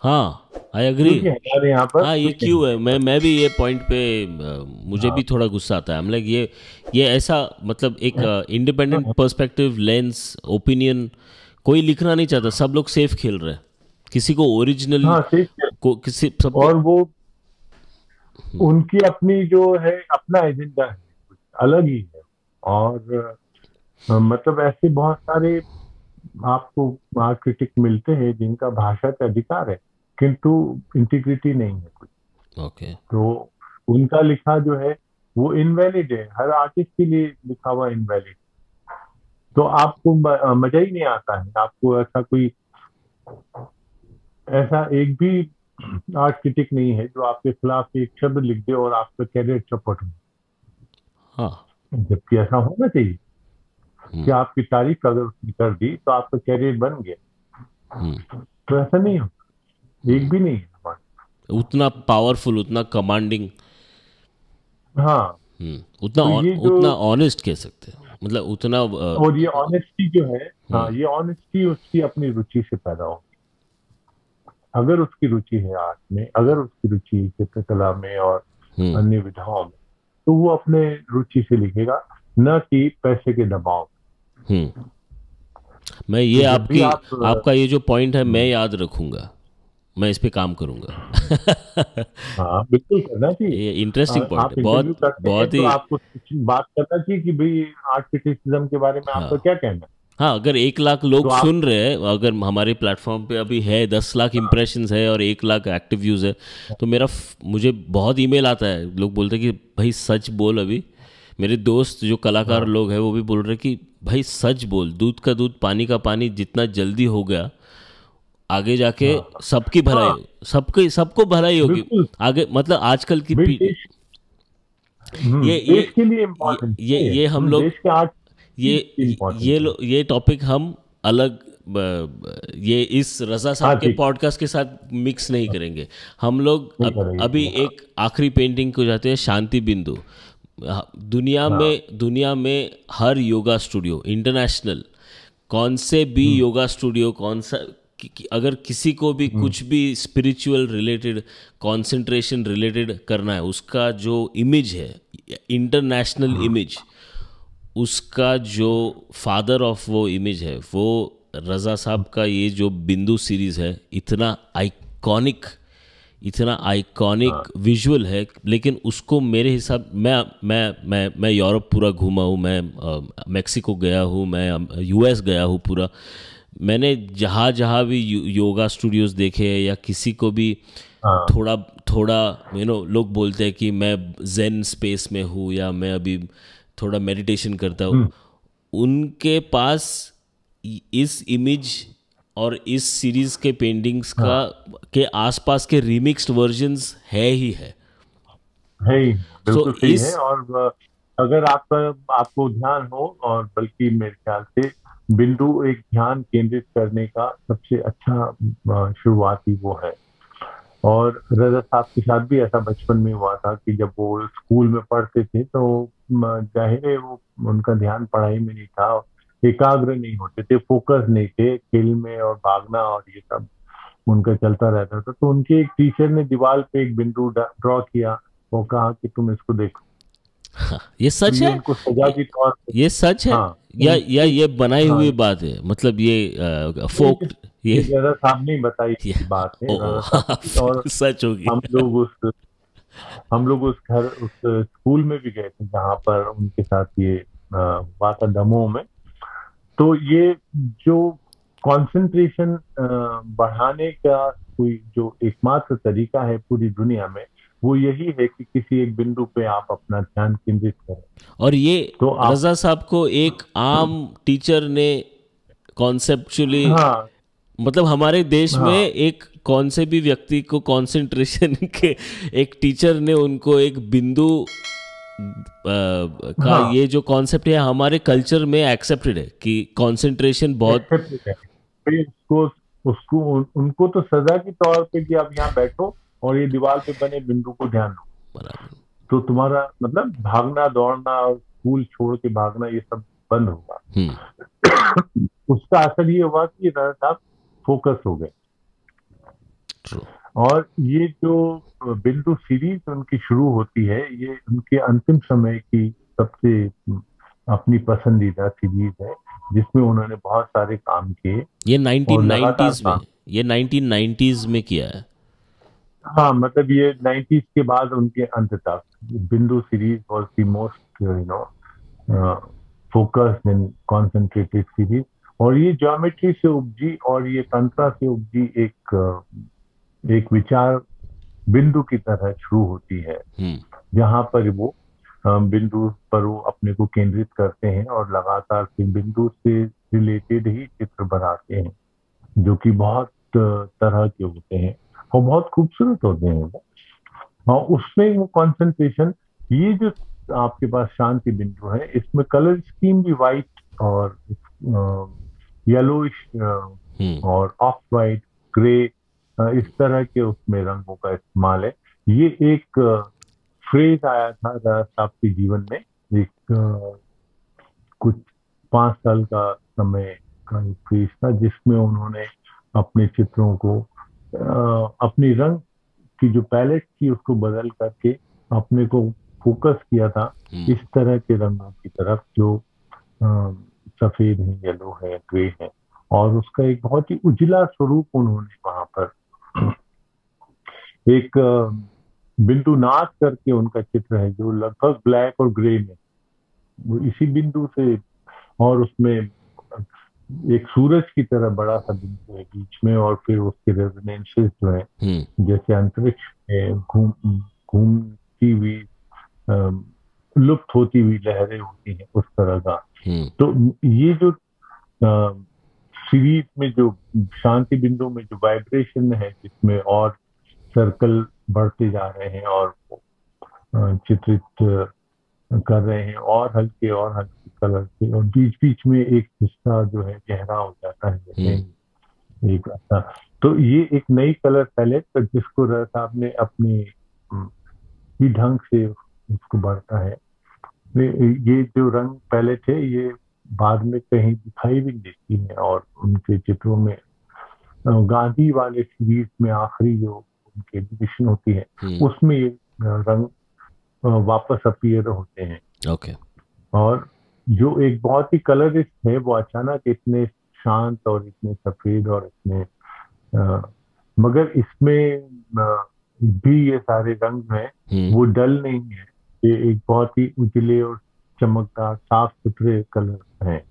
हाँ आई अग्री हमारे यहाँ पर हाँ ये क्यों है। मैं मैं भी ये पॉइंट पे मुझे हाँ. भी थोड़ा गुस्सा आता है। लाइक ये ये ऐसा मतलब एक इंडिपेंडेंट पर्सपेक्टिव लेंस ओपिनियन कोई लिखना नहीं चाहता। सब लोग सेफ़ खेल रहे हैं। किसी को ओरिजिनल हाँ, को किसी सब और वो हम्म। उनकी अपनी जो है अपना एजेंडा है अलग ही है। और मतलब ऐसे बहुत सारे आपको क्रिटिक मिलते हैं जिनका भाषा का अधिकार है किंतु इंटीग्रिटी नहीं है कुछ। ओके तो उनका लिखा जो है वो इनवैलिड है। हर आर्टिस्ट के लिए लिखा हुआ इनवैलिड तो आपको मज़ा ही नहीं आता है। आपको ऐसा कोई ऐसा एक भी आर्ट क्रिटिक नहीं है जो आपके खिलाफ एक शब्द लिख दे और आपका कैरियर चौपट हो। हाँ। जबकि ऐसा होना चाहिए हम्म। कि आपकी तारीफ़ अगर उसने कर दी तो आपका कैरियर बन गया। हम्म। तो ऐसा नहीं होता। एक भी नहीं है उतना पावरफुल उतना कमांडिंग हाँ। हम्म। उतना तो उतना ऑनेस्ट कह सकते हैं। मतलब उतना और ये ऑनेस्टी जो है हाँ ये ऑनेस्टी उसकी अपनी रुचि से पैदा हो। अगर उसकी रुचि है आर्ट में अगर उसकी रुचि चित्रकला में और हम्म। अन्य विधाओं में तो वो अपने रुचि से लिखेगा न कि पैसे के दबाव हम्म। मैं ये तो आपकी आप, आपका ये जो पॉइंट है मैं याद रखूँगा। मैं इस पे काम करूँगा। हाँ बिल्कुल करना चाहिए। ये इंटरेस्टिंग पॉइंट बहुत बहुत ही तो आपको बात करना चाहिए कि भाई आर्ट क्रिटिसिज्म के बारे में हाँ, आपका क्या कहना है? हाँ अगर एक लाख लोग तो सुन रहे हैं अगर हमारे प्लेटफॉर्म पे अभी है दस लाख इम्प्रेशन है और एक लाख एक्टिव व्यूज़ है तो मेरा मुझे बहुत ईमेल आता है लोग बोलते हैं कि भाई सच बोल अभी मेरे दोस्त जो कलाकार हाँ। लोग हैं वो भी बोल रहे कि भाई सच बोल दूध का दूध पानी का पानी जितना जल्दी हो गया आगे जाके हाँ। सबकी भलाई हाँ। सबकी सबको भलाई होगी आगे मतलब आजकल की हम्म, ये ये ये ये हम लोग ये ये ये टॉपिक हम अलग ये इस रजा साहब हाँ, के पॉडकास्ट के साथ मिक्स नहीं करेंगे हम लोग अब, अभी एक आखिरी पेंटिंग को जाते हैं शांति बिंदु दुनिया हाँ। में दुनिया में हर योगा स्टूडियो इंटरनेशनल कौन से भी हम्म। योगा स्टूडियो कौन सा कि, कि अगर किसी को भी हम्म। कुछ भी स्पिरिचुअल रिलेटेड कंसंट्रेशन रिलेटेड करना है उसका जो इमेज है इंटरनेशनल इमेज हाँ। उसका जो फादर ऑफ़ वो इमेज है वो रज़ा साहब का ये जो बिंदु सीरीज़ है इतना आइकॉनिक इतना आइकॉनिक विजुअल हाँ। है लेकिन उसको मेरे हिसाब मैं मैं मैं मैं यूरोप पूरा घूमा हूँ मैं मेक्सिको गया हूँ मैं यूएस गया हूँ पूरा मैंने जहाँ जहाँ भी योगा स्टूडियोज देखे या किसी को भी हाँ। थोड़ा थोड़ा यू नो लोग बोलते हैं कि मैं जेन स्पेस में हूँ या मैं अभी थोड़ा मेडिटेशन करता हूँ हम्म। उनके पास इस इमेज और इस सीरीज़ के पेंटिंग्स हाँ। का। के आसपास के रिमिक्स्ड वर्जन्स है ही है है बिल्कुल so, इस... है और अगर आप आपको ध्यान हो और बल्कि मेरे ख्याल से बिंदु एक ध्यान केंद्रित करने का सबसे अच्छा शुरुआती वो है और रजा साहब के साथ भी ऐसा बचपन में हुआ था कि जब वो स्कूल में पढ़ते थे तो ज़ाहिर है वो उनका ध्यान पढ़ाई में नहीं था एकाग्र नहीं होते थे फोकस नहीं थे खेल में और भागना और ये सब उनका चलता रहता था। तो उनके एक टीचर ने दीवार पे एक बिंदु ड्रॉ किया वो कहा कि तुम इसको देखो। हाँ, ये सच तो है? उनको सजा की तौर ये सच है? हाँ, या या ये बनाई हाँ। हुई बात है? मतलब ये फोक ये सामने ही बताई बात है। ओ, साहब की। और सच होगी। हम लोग उस हम लोग उस घर उस स्कूल में भी गए थे जहाँ पर उनके साथ ये हुआ था दमोह में। तो ये जो कंसंट्रेशन बढ़ाने का कोई जो एकमात्र तरीका है पूरी दुनिया में वो यही है कि किसी एक बिंदु पे आप अपना ध्यान केंद्रित करें। और ये तो आप- रजा साहब को एक आम टीचर ने कॉन्सेप्चुअली हाँ मतलब हमारे देश हाँ। में एक कौन से भी व्यक्ति को कंसंट्रेशन के एक टीचर ने उनको एक बिंदु का हाँ। ये जो कॉन्सेप्ट है हमारे कल्चर में एक्सेप्टेड है कि कंसंट्रेशन बहुत। फिर उसको उसको उन, उनको तो सजा के तौर पे कि आप यहाँ बैठो और ये दीवार पे बने बिंदु को ध्यान दो तो तुम्हारा मतलब भागना दौड़ना और स्कूल छोड़ के भागना ये सब बंद होगा हम्म उसका असर ये हुआ कि राजा साहब फोकस हो गए। और ये जो बिंदु सीरीज़ उनकी शुरू होती है ये उनके अंतिम समय की सबसे अपनी पसंदीदा सीरीज़ है जिसमें उन्होंने बहुत सारे काम किए। ये 1990s में ये 1990s में किया है। हाँ मतलब ये 90s के बाद उनके अंत तक। Bindu series was the most you know focused and concentrated series और ये ज्योमेट्री से उपजी और ये तंत्रा से उपजी एक एक विचार बिंदु की तरह शुरू होती है। हम्म। जहाँ पर वो बिंदु पर वो अपने को केंद्रित करते हैं और लगातार बिंदु से रिलेटेड ही चित्र बनाते हैं जो कि बहुत तरह के होते हैं और बहुत खूबसूरत होते हैं वो। और उसमें वो कंसंट्रेशन ये जो आपके पास शांति बिंदु है इसमें कलर स्कीम भी वाइट और येलोइश हम्म और ऑफ़ वाइट ग्रे इस तरह के उसमें रंगों का इस्तेमाल है। ये एक फ्रेज आया था साहब के जीवन में। एक कुछ पाँच साल का समय का एक फ्रेज था जिसमें उन्होंने अपने चित्रों को अपनी रंग की जो पैलेट थी उसको बदल करके अपने को फोकस किया था हम्म इस तरह के रंगों की तरफ़ जो सफ़ेद है येलो है ग्रे है। और उसका एक बहुत ही उजला स्वरूप उन्होंने वहाँ पर एक बिंदु नाथ करके उनका चित्र है जो लगभग ब्लैक और ग्रे में। वो इसी बिंदु से और उसमें एक सूरज की तरह बड़ा सा बिंदु है बीच में और फिर उसके रेजोनेंसेस जो है हम्म। जैसे अंतरिक्ष में घूम घूमती हुई लुप्त होती हुई लहरें होती हैं उस तरह का तो ये जो सीरीज़ में जो शांति बिंदु में जो वाइब्रेशन है जिसमें और सर्कल बढ़ते जा रहे हैं और चित्रित कर रहे हैं और हल्के और हल्के कलर के और बीच बीच में एक हिस्सा जो है गहरा हो जाता है जैसे एक ऐसा तो ये एक नई कलर पैलेट जिसको साहब ने अपने ही ढंग से उसको बढ़ता है। ये जो रंग पैलेट है ये बाद में कहीं दिखाई भी नहीं देती है और उनके चित्रों में गांधी वाले सीरीज़ में आखिरी जो उनकी एग्जीबिशन होती है हम्म। उसमें ये रंग वापस अपीयर होते हैं। ओके। और जो एक बहुत ही कलरिस्ट है वो अचानक इतने शांत और इतने सफ़ेद और इतने अ, मगर इसमें भी ये सारे रंग हैं हम्म। वो डल नहीं है। ये एक बहुत ही उजले और चमकदार साफ़ सुथरे कलर हैं।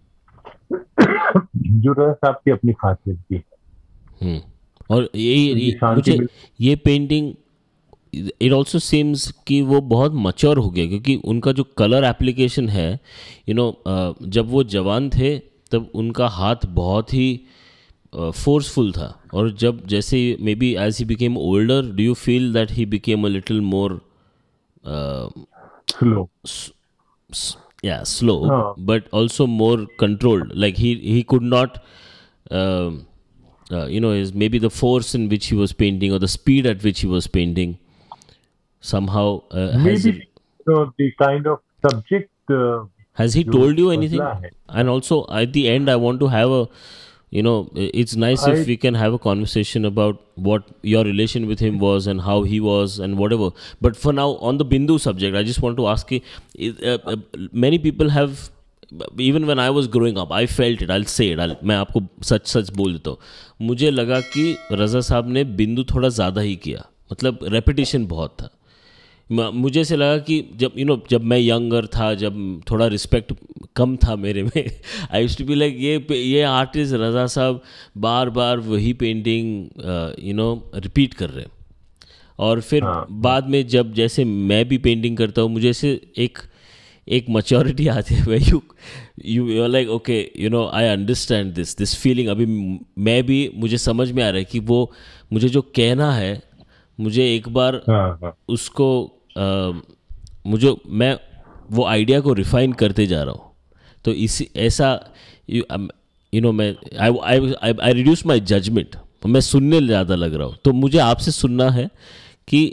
जो रह साहब की अपनी खासियत की है। हम्म। और ये, ये ये मुझे ये पेंटिंग इट ऑल्सो सीम्स कि वो बहुत मच्योर हो गया क्योंकि उनका जो कलर एप्लीकेशन है यू you नो know, जब वो जवान थे तब उनका हाथ बहुत ही फोर्सफुल था। और जब जैसे maybe as he became older do you feel that he became a little more slow. S- s- yeah, slow, but also more controlled. Like he he could not. um, uh, you know, is maybe the force in which he was painting or the speed at which he was painting somehow uh, maybe has, you know, the kind of subject uh, has he told you anything? And also at the end, I want to have a you know it's nice I, if we can have a conversation about what your relation with him was and how he was and whatever but for now on the bindu subject i just want to ask you uh, uh, many people have even when I was growing up I felt it I say it मैं आपको सच सच बोल देता हूँ मुझे लगा कि रज़ा साहब ने बिंदु थोड़ा ज़्यादा ही किया मतलब रेपिटेशन बहुत था मुझे से लगा कि जब यू you नो know, जब मैं यंगर था जब थोड़ा रिस्पेक्ट कम था मेरे में I used to be like ये ये आर्टिस्ट रज़ा साहब बार बार वही पेंटिंग यू नो रिपीट कर रहे हैं। और फिर हाँ, बाद में जब जैसे मैं भी पेंटिंग करता हूँ मुझे से एक एक मच्योरिटी आती है way you you you like okay you know I understand this this feeling अभी मैं भी मुझे समझ में आ रहा है कि वो मुझे जो कहना है मुझे एक बार हाँ, हाँ. उसको मुझे, मैं वो आइडिया को रिफाइन करते जा रहा हूँ। तो इसी, ऐसा यू नो मैं आई आई रिड्यूस माई जजमेंट मैं सुनने ज़्यादा लग रहा हूँ। तो मुझे आपसे सुनना है कि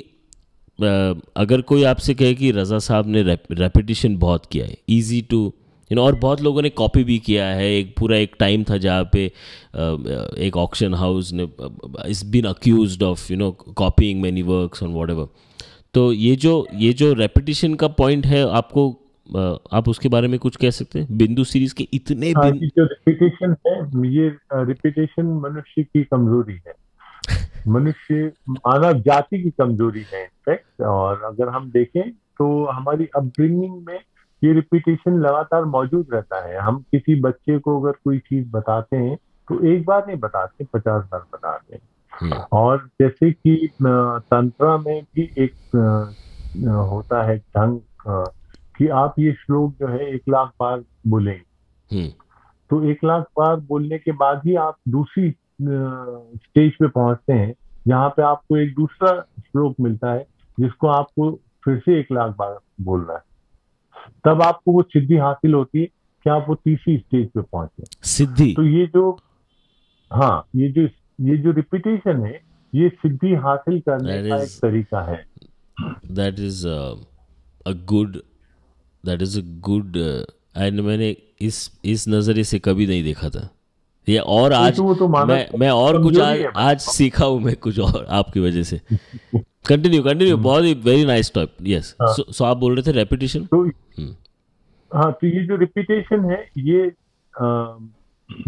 अगर कोई आपसे कहे कि रज़ा साहब ने रेपिटेशन बहुत किया है ईजी टू यू नो और बहुत लोगों ने कॉपी भी किया है। एक, पूरा एक टाइम था जहाँ पे एक ऑक्शन हाउस ने is been accused of you know copying many works on whatever तो ये जो ये जो रेपिटेशन का पॉइंट है आपको आप उसके बारे में कुछ कह सकते हैं? बिंदु सीरीज़ के इतने हाँ, बिन... जो रिपीटेशन है ये रिपीटेशन मनुष्य की कमज़ोरी है। मनुष्य मानव जाति की कमज़ोरी है इनफैक्ट और अगर हम देखें तो हमारी अपब्रिंगिंग में ये रिपीटेशन लगातार मौजूद रहता है। हम किसी बच्चे को अगर कोई चीज़ बताते हैं तो एक बार नहीं बताते पचास बार बताते हैं। और जैसे कि तंत्र में भी एक होता है ढंग कि आप ये श्लोक जो है एक लाख बार बोलेंगे हम्म। तो एक लाख बार बोलने के बाद ही आप दूसरी स्टेज पे पहुँचते हैं जहाँ पे आपको एक दूसरा श्लोक मिलता है जिसको आपको फिर से एक लाख बार बोलना है। तब आपको वो सिद्धि हासिल होती है कि आप वो तीसरी स्टेज पे पहुँचे। सिद्धि? तो ये जो हाँ ये जो ये जो रिपीटेशन है ये सिद्धि हासिल करने that का is, एक तरीका है। That is a good that is a good and मैंने इस इस नज़रिए से कभी नहीं देखा था। ये और आज तो तो मैं मैं और कुछ आज आज सीखा हूँ मैं कुछ और आपकी वजह से। Continue continue. बहुत ही very nice top yes so आप बोल रहे थे रेपिटेशन तो हम्म। हाँ तो ये जो रिपीटेशन है ये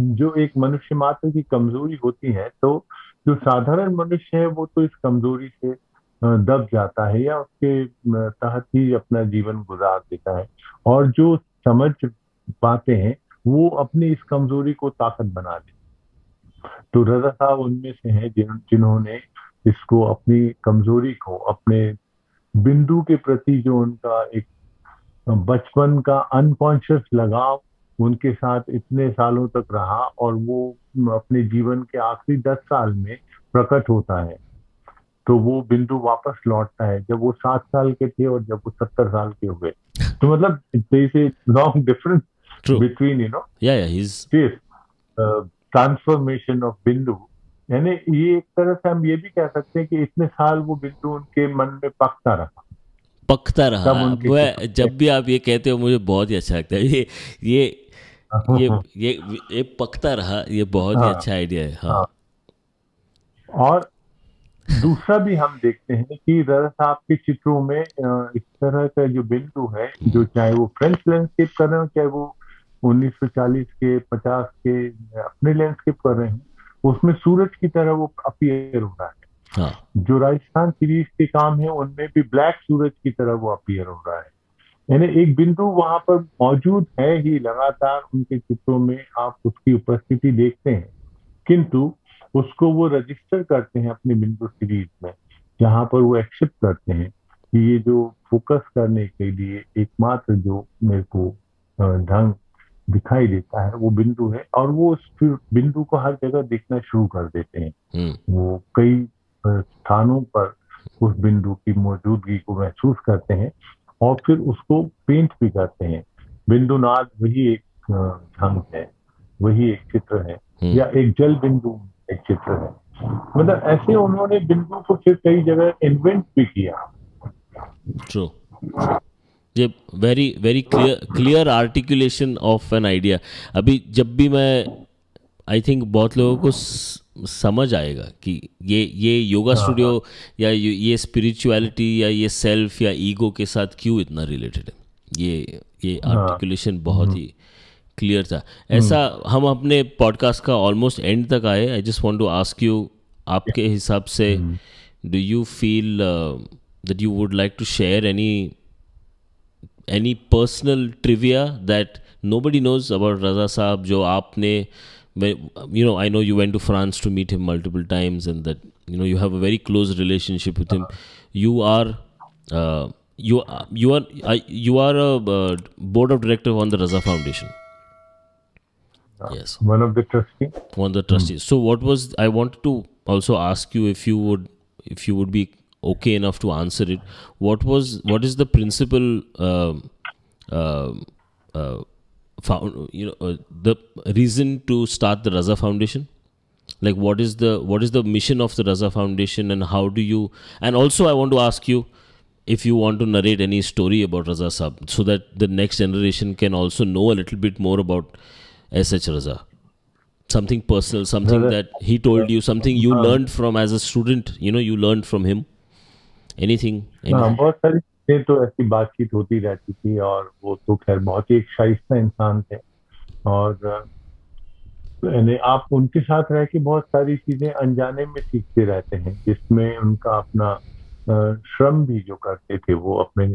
जो एक मनुष्य मात्र की कमज़ोरी होती है तो जो साधारण मनुष्य है, वो तो इस कमज़ोरी से दब जाता है या उसके तहत ही अपना जीवन गुजार देता है। और जो समझ पाते हैं, वो अपनी इस कमज़ोरी को ताकत बना दे तो रजा साहब उनमें से हैं जिन, जिन्होंने इसको अपनी कमज़ोरी को, अपने बिंदु के प्रति जो उनका एक बचपन का अनकॉन्शियस लगाव उनके साथ इतने सालों तक रहा और वो अपने जीवन के आखिरी दस साल में प्रकट होता है। तो वो बिंदु वापस लौटता है जब वो सात साल के थे और जब वो सत्तर साल के हुए तो मतलब long difference between you know transformation of Bindu. यानी ये एक तरह से हम ये भी कह सकते हैं कि इतने साल वो बिंदु उनके मन में पकता रहा। पकता रहा वो जब भी आप ये कहते हो मुझे बहुत ही अच्छा लगता है ये ये ये ये ये पकता रहा ये बहुत हाँ, ही अच्छा आइडिया है हाँ।, हाँ। और दूसरा भी हम देखते हैं कि रस आपके चित्रों में इस तरह का जो बिंदु है। जो चाहे वो फ्रेंच लैंडस्केप कर रहे हो चाहे वो 1940 के 50 के अपने लैंडस्केप कर रहे हैं उसमें सूरज की तरह वो अपियर हो रहा है हाँ. जो राजस्थान सीरीज़ के काम है उनमें भी ब्लैक सूरज की तरह वो अपियर हो रहा है यानी एक बिंदु वहाँ पर मौजूद है ही लगातार उनके चित्रों में आप उसकी उपस्थिति देखते हैं किंतु उसको वो रजिस्टर करते हैं अपनी बिंदु सीरीज़ में जहाँ पर वो एक्सेप्ट करते हैं कि ये जो फोकस करने के लिए एकमात्र जो मेरे को ढंग दिखाई देता है वो बिंदु है और वो उस बिंदु को हर जगह देखना शुरू कर देते हैं हम्म। वो कई स्थानों पर उस बिंदु की मौजूदगी को महसूस करते हैं और फिर उसको पेंट भी करते हैं। बिंदु नाद वही एक ढंग है वही एक चित्र है हम्म। या एक जल बिंदु एक चित्र है। मतलब ऐसे उन्होंने बिंदु को फिर कई जगह इन्वेंट भी किया। ट्रू ये very very clear clear articulation of an idea अभी जब भी मैं आई थिंक बहुत लोगों को समझ आएगा कि ये ये योगा स्टूडियो हाँ, हाँ। या ये स्पिरिचुअलिटी या ये सेल्फ या ईगो के साथ क्यों इतना रिलेटेड है ये ये आर्टिकुलेशन हाँ। बहुत हम्म। ही क्लियर था ऐसा हम्म। हम अपने पॉडकास्ट का ऑलमोस्ट एंड तक आए I just want to ask you आपके हिसाब से do you feel that you would like to share any any personal trivia that nobody knows about Raza Sahab जो आपने you know i know you went to france to meet him multiple times and that you know you have a very close relationship with him. You are uh, you you are you are a uh, board of director on the raza foundation. Yes. One of the trustees. One of the trustees. Mm. so what was i wanted to also ask you if you would if you would be okay enough to answer it. What was what is the principal uh, uh, uh found you know uh, the reason to start the Raza Foundation? Like what is the what is the mission of the Raza Foundation and how do you and also I want to ask you if you want to narrate any story about Raza Sab so that the next generation can also know a little bit more about SH Raza. Something personal, something Raza. that he told you, something you uh, learned from as a student, you know, you learned from him. Anything? anything? से तो ऐसी बातचीत होती रहती थी और वो तो खैर बहुत ही एक शाइस्ता इंसान थे। और आप उनके साथ रह के बहुत सारी चीज़ें अनजाने में सीखते रहते हैं जिसमें उनका अपना श्रम भी जो करते थे वो अपने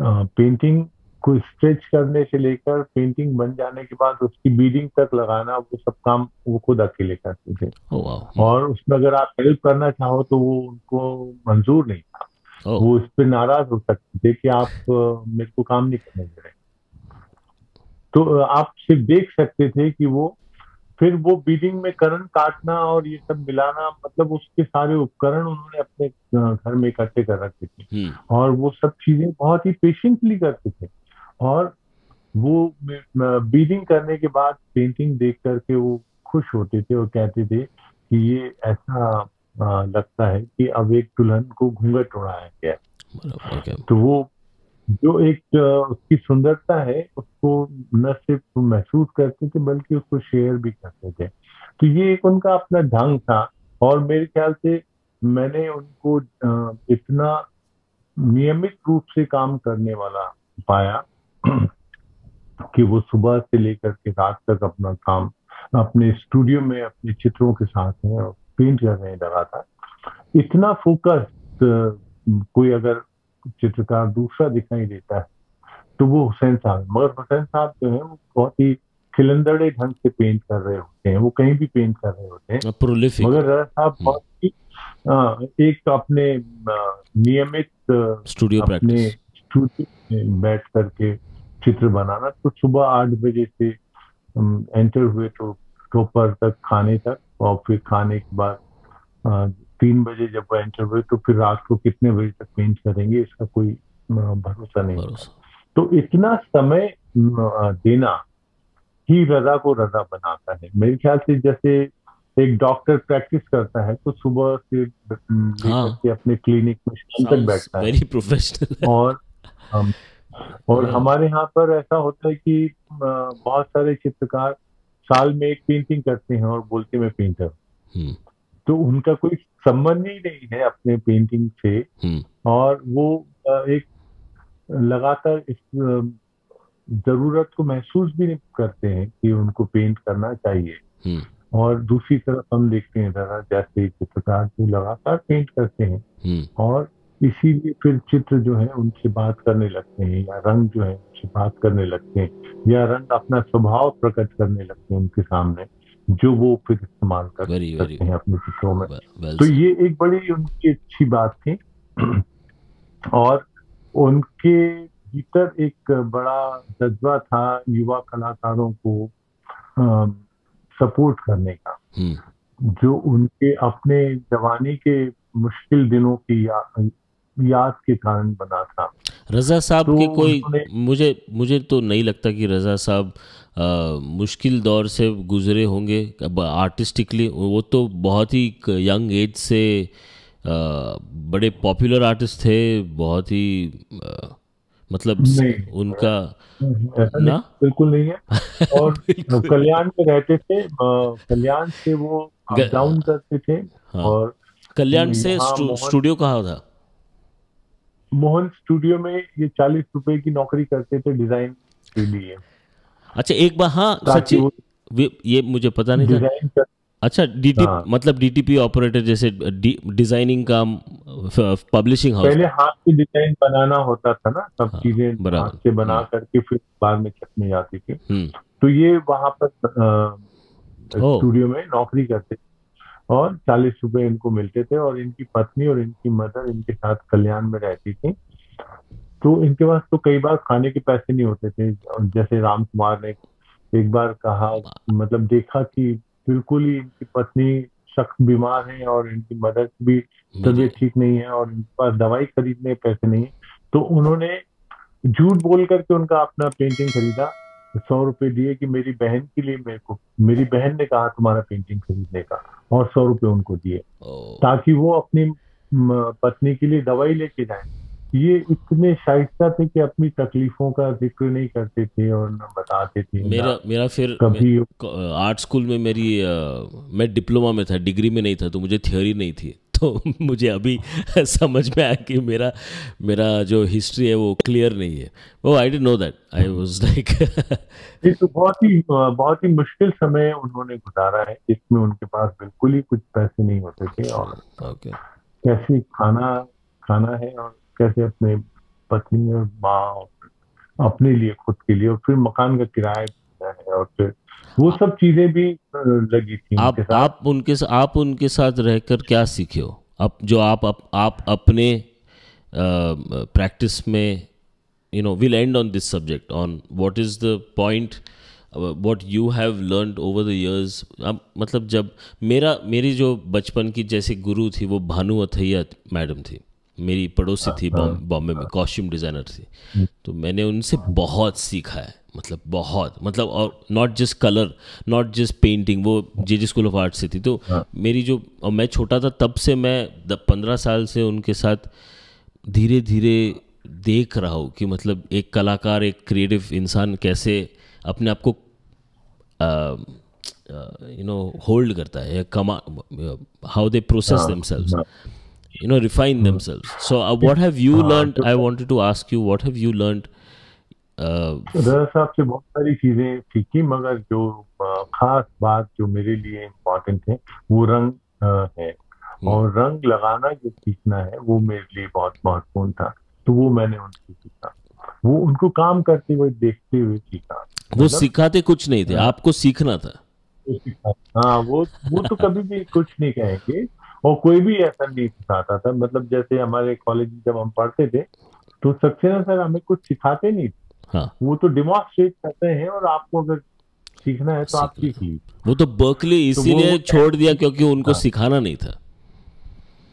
पेंटिंग को स्ट्रेच करने से लेकर पेंटिंग बन जाने के बाद उसकी बीडिंग तक लगाना वो सब काम वो खुद अकेले करते थे। oh, और उसमें अगर आप हेल्प करना चाहो तो वो उनको मंजूर नहीं था। वो उस पर नाराज़ हो सकते थे कि आप मेरे को काम नहीं करने दे रहे। तो आप सिर्फ़ देख सकते थे कि वो फिर वो बीडिंग में करंट काटना और ये सब मिलाना मतलब उसके सारे उपकरण उन्होंने अपने घर में इकट्ठे कर रखे थे। हम्म। और वो सब चीज़ें बहुत ही पेशेंटली करते थे। और वो बीडिंग करने के बाद पेंटिंग देख करके वो खुश होते थे और कहते थे कि ये ऐसा लगता है कि अब एक दुल्हन को घूंघट उड़ाया गया तो वो जो एक उसकी सुंदरता है उसको न सिर्फ़ महसूस करते थे बल्कि उसको शेयर भी करते थे। तो ये एक उनका अपना ढंग था और मेरे ख्याल से मैंने उनको इतना नियमित रूप से काम करने वाला पाया कि वो सुबह से लेकर के रात तक अपना काम अपने स्टूडियो में अपने चित्रों के साथ है पेंट करने लगा था। इतना फोकस कोई अगर चित्रकार दूसरा दिखाई देता है तो वो हुसैन साहब मगर हुसैन साहब जो है वो बहुत ही खिलंदड़े ढंग से पेंट कर रहे होते हैं। वो कहीं भी पेंट कर रहे होते हैं। मगर रजा साहब हम्म। बहुत ही एक अपने नियमित स्टूडियो अपने स्टूडियो में बैठ करके चित्र बनाना तो सुबह आठ बजे से एंटर हुए तो दोपहर तक खाने तक और फिर खाने के बाद तीन बजे जब वो एंटर हुए तो फिर रात को कितने बजे तक पेंट करेंगे इसका कोई भरोसा नहीं भरोसा। तो इतना समय देना ही रजा को रजा बनाता है मेरे ख्याल से जैसे एक डॉक्टर प्रैक्टिस करता है तो सुबह से हाँ। अपने क्लिनिक में शाम तक बैठता है प्रोफेशनल और हम और हाँ। हमारे यहाँ पर ऐसा होता है कि बहुत सारे चित्रकार साल में एक पेंटिंग करते हैं और बोलते मैं पेंटर हम्म। तो उनका कोई संबंध ही नहीं है अपने पेंटिंग से हम्म। और वो एक लगातार इस ज़रूरत को महसूस भी नहीं करते हैं कि उनको पेंट करना चाहिए हम्म। और दूसरी तरफ़ हम देखते हैं जरा जैसे चित्रकार जो लगातार पेंट करते हैं और इसीलिए फिर चित्र जो है उनसे बात करने लगते हैं या रंग जो है उनसे बात करने लगते हैं या रंग अपना स्वभाव प्रकट करने लगते हैं उनके सामने जो वो फिर इस्तेमाल कर सकते हैं अपने चित्रों में। well, तो ये एक बड़ी उनकी अच्छी बात थी। और उनके भीतर एक बड़ा जज्बा था युवा कलाकारों को आ, सपोर्ट करने का। हम्म। जो उनके अपने जवानी के मुश्किल दिनों की या, याद के कारण बना था रजा साहब तो के कोई मुझे मुझे तो नहीं लगता कि रजा साहब मुश्किल दौर से गुजरे होंगे आर्टिस्टिकली वो तो बहुत ही यंग एज से आ, बड़े पॉपुलर आर्टिस्ट थे बहुत ही आ, मतलब नहीं। उनका ना? बिल्कुल नहीं है और कल्याण में रहते थे कल्याण से वो डाउन करते थे हाँ। और कल्याण से स्टूडियो कहाँ था मोहन स्टूडियो में ये चालीस रुपए की नौकरी करते थे डिज़ाइन के लिए। अच्छा एक बार हाँ सच्ची ये मुझे पता नहीं था। अच्छा डीटी हाँ। मतलब डीटीपी ऑपरेटर जैसे डिज़ाइनिंग काम पब्लिशिंग हाउस पहले हाथ से डिज़ाइन बनाना होता था ना सब हाँ, चीज़ें हाथ से बना हाँ। करके फिर बाद में छपने जाती थी। हम्म। तो ये वहाँ पर स्टूडियो में नौकरी करते और चालीस रुपए इनको मिलते थे और इनकी पत्नी और इनकी मदर इनके साथ कल्याण में रहती थी। तो इनके पास तो कई बार खाने के पैसे नहीं होते थे। जैसे राम कुमार ने एक बार कहा मतलब देखा कि बिल्कुल ही इनकी पत्नी सख्त बीमार है और इनकी मदर की भी तबीयत ठीक नहीं है और इनके पास दवाई खरीदने पैसे नहीं है। तो उन्होंने झूठ बोल करके उनका अपना पेंटिंग खरीदा। सौ रुपए दिए कि मेरी बहन के लिए मेरे को मेरी बहन ने कहा तुम्हारा पेंटिंग खरीदने का और सौ रुपए उनको दिए। ताकि वो अपनी पत्नी के लिए दवाई लेके जाए। ये इतने शाइस्ता थे कि अपनी तकलीफों का ज़िक्र नहीं करते थे और न बताते थे। मेरा मेरा फिर कभी आर्ट स्कूल में मेरी मैं डिप्लोमा में था डिग्री में नहीं था तो मुझे थ्योरी नहीं थी। तो मुझे अभी समझ में आया कि मेरा मेरा जो हिस्ट्री है वो क्लियर नहीं है। वो I don't know that I was like तो बहुत ही बहुत ही मुश्किल समय उन्होंने गुजारा है। जिसमें उनके पास बिल्कुल ही कुछ पैसे नहीं होते थे और ओके कैसे खाना खाना है और कैसे अपने पत्नी और माँ अपने लिए खुद के लिए और फिर मकान का किराया है और फिर वो सब चीज़ें भी लगी थी आप उनके आप उनके आप उनके साथ रहकर क्या सीखे हो? आप जो आप आप, आप अपने प्रैक्टिस में you know will and on this subject on what is the point what you have learned over the years अब मतलब जब मेरा मेरी जो बचपन की जैसे गुरु थी वो भानु अथैया मैडम थी। मेरी पड़ोसी थी बॉम्बे में कॉस्ट्यूम डिज़ाइनर थी। तो मैंने उनसे बहुत सीखा है। मतलब बहुत मतलब और not just colour not just painting वो J J school of art से थी। तो हाँ. मेरी जो और मैं छोटा था तब से मैं पंद्रह साल से उनके साथ धीरे धीरे देख रहा हूँ कि मतलब एक कलाकार एक क्रिएटिव इंसान कैसे अपने आप को यू नो होल्ड करता है comma how they process themselves themselves so uh, what have you learned? I wanted to ask you what have you learned uh, Raza Sahab से बहुत सारी चीज़ें सीखी मगर जो खास बात जो मेरे लिए इम्पोर्टेंट है वो रंग है। और रंग लगाना जो सीखना है वो मेरे लिए बहुत महत्वपूर्ण था। तो वो मैंने उनसे सीखा। वो उनको काम करते हुए देखते हुए सीखा। वो सिखाते कुछ नहीं थे आपको सीखना था। हाँ वो वो तो कभी भी कुछ नहीं कहेंगे। और कोई भी ऐसा नहीं सिखाता था। मतलब जैसे हमारे कॉलेज में जब हम पढ़ते थे तो सक्सेना सर हमें कुछ सिखाते नहीं थे। हाँ। वो तो डिमॉन्स्ट्रेट करते हैं और आपको अगर सीखना है तो आप सीख लीजिए। वो तो बर्कली इसीलिए तो छोड़ दिया क्योंकि उनको हाँ. सिखाना नहीं था।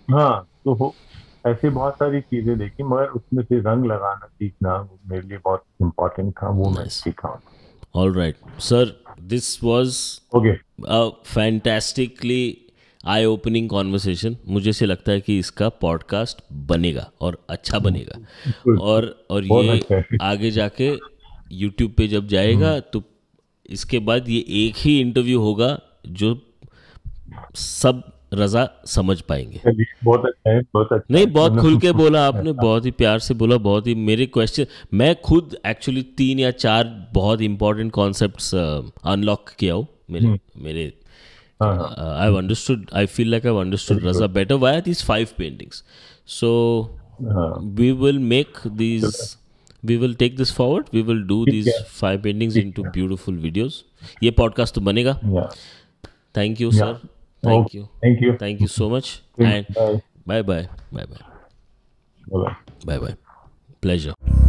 हाँ तो हो ऐसे बहुत सारी चीज़ें देखी मगर उसमें से रंग लगाना सीखना मेरे लिए बहुत इम्पोर्टेंट था वो मैं सीखा। All right sir this was okay fantastically I opening conversation मुझे से लगता है कि इसका पॉडकास्ट बनेगा और अच्छा बनेगा। और और ये अच्छा आगे जाके यूट्यूब पे जब जाएगा तो इसके बाद ये एक ही इंटरव्यू होगा जो सब रजा समझ पाएँगे। बहुत अच्छा है बहुत अच्छा नहीं बहुत खुल के बोला आपने बहुत ही प्यार से बोला बहुत ही मेरे क्वेश्चन मैं खुद एक्चुअली तीन या चार बहुत इंपॉर्टेंट कॉन्सेप्ट अनलॉक किया हूँ मेरे मेरे I have understood I feel like I have understood Raza better why these five paintings so हाँ we will make these we will take this forward we will do these five paintings into beautiful videos ये podcast तो बनेगा या thank you sir thank you thank you thank you so much and bye bye bye bye bye bye bye bye pleasure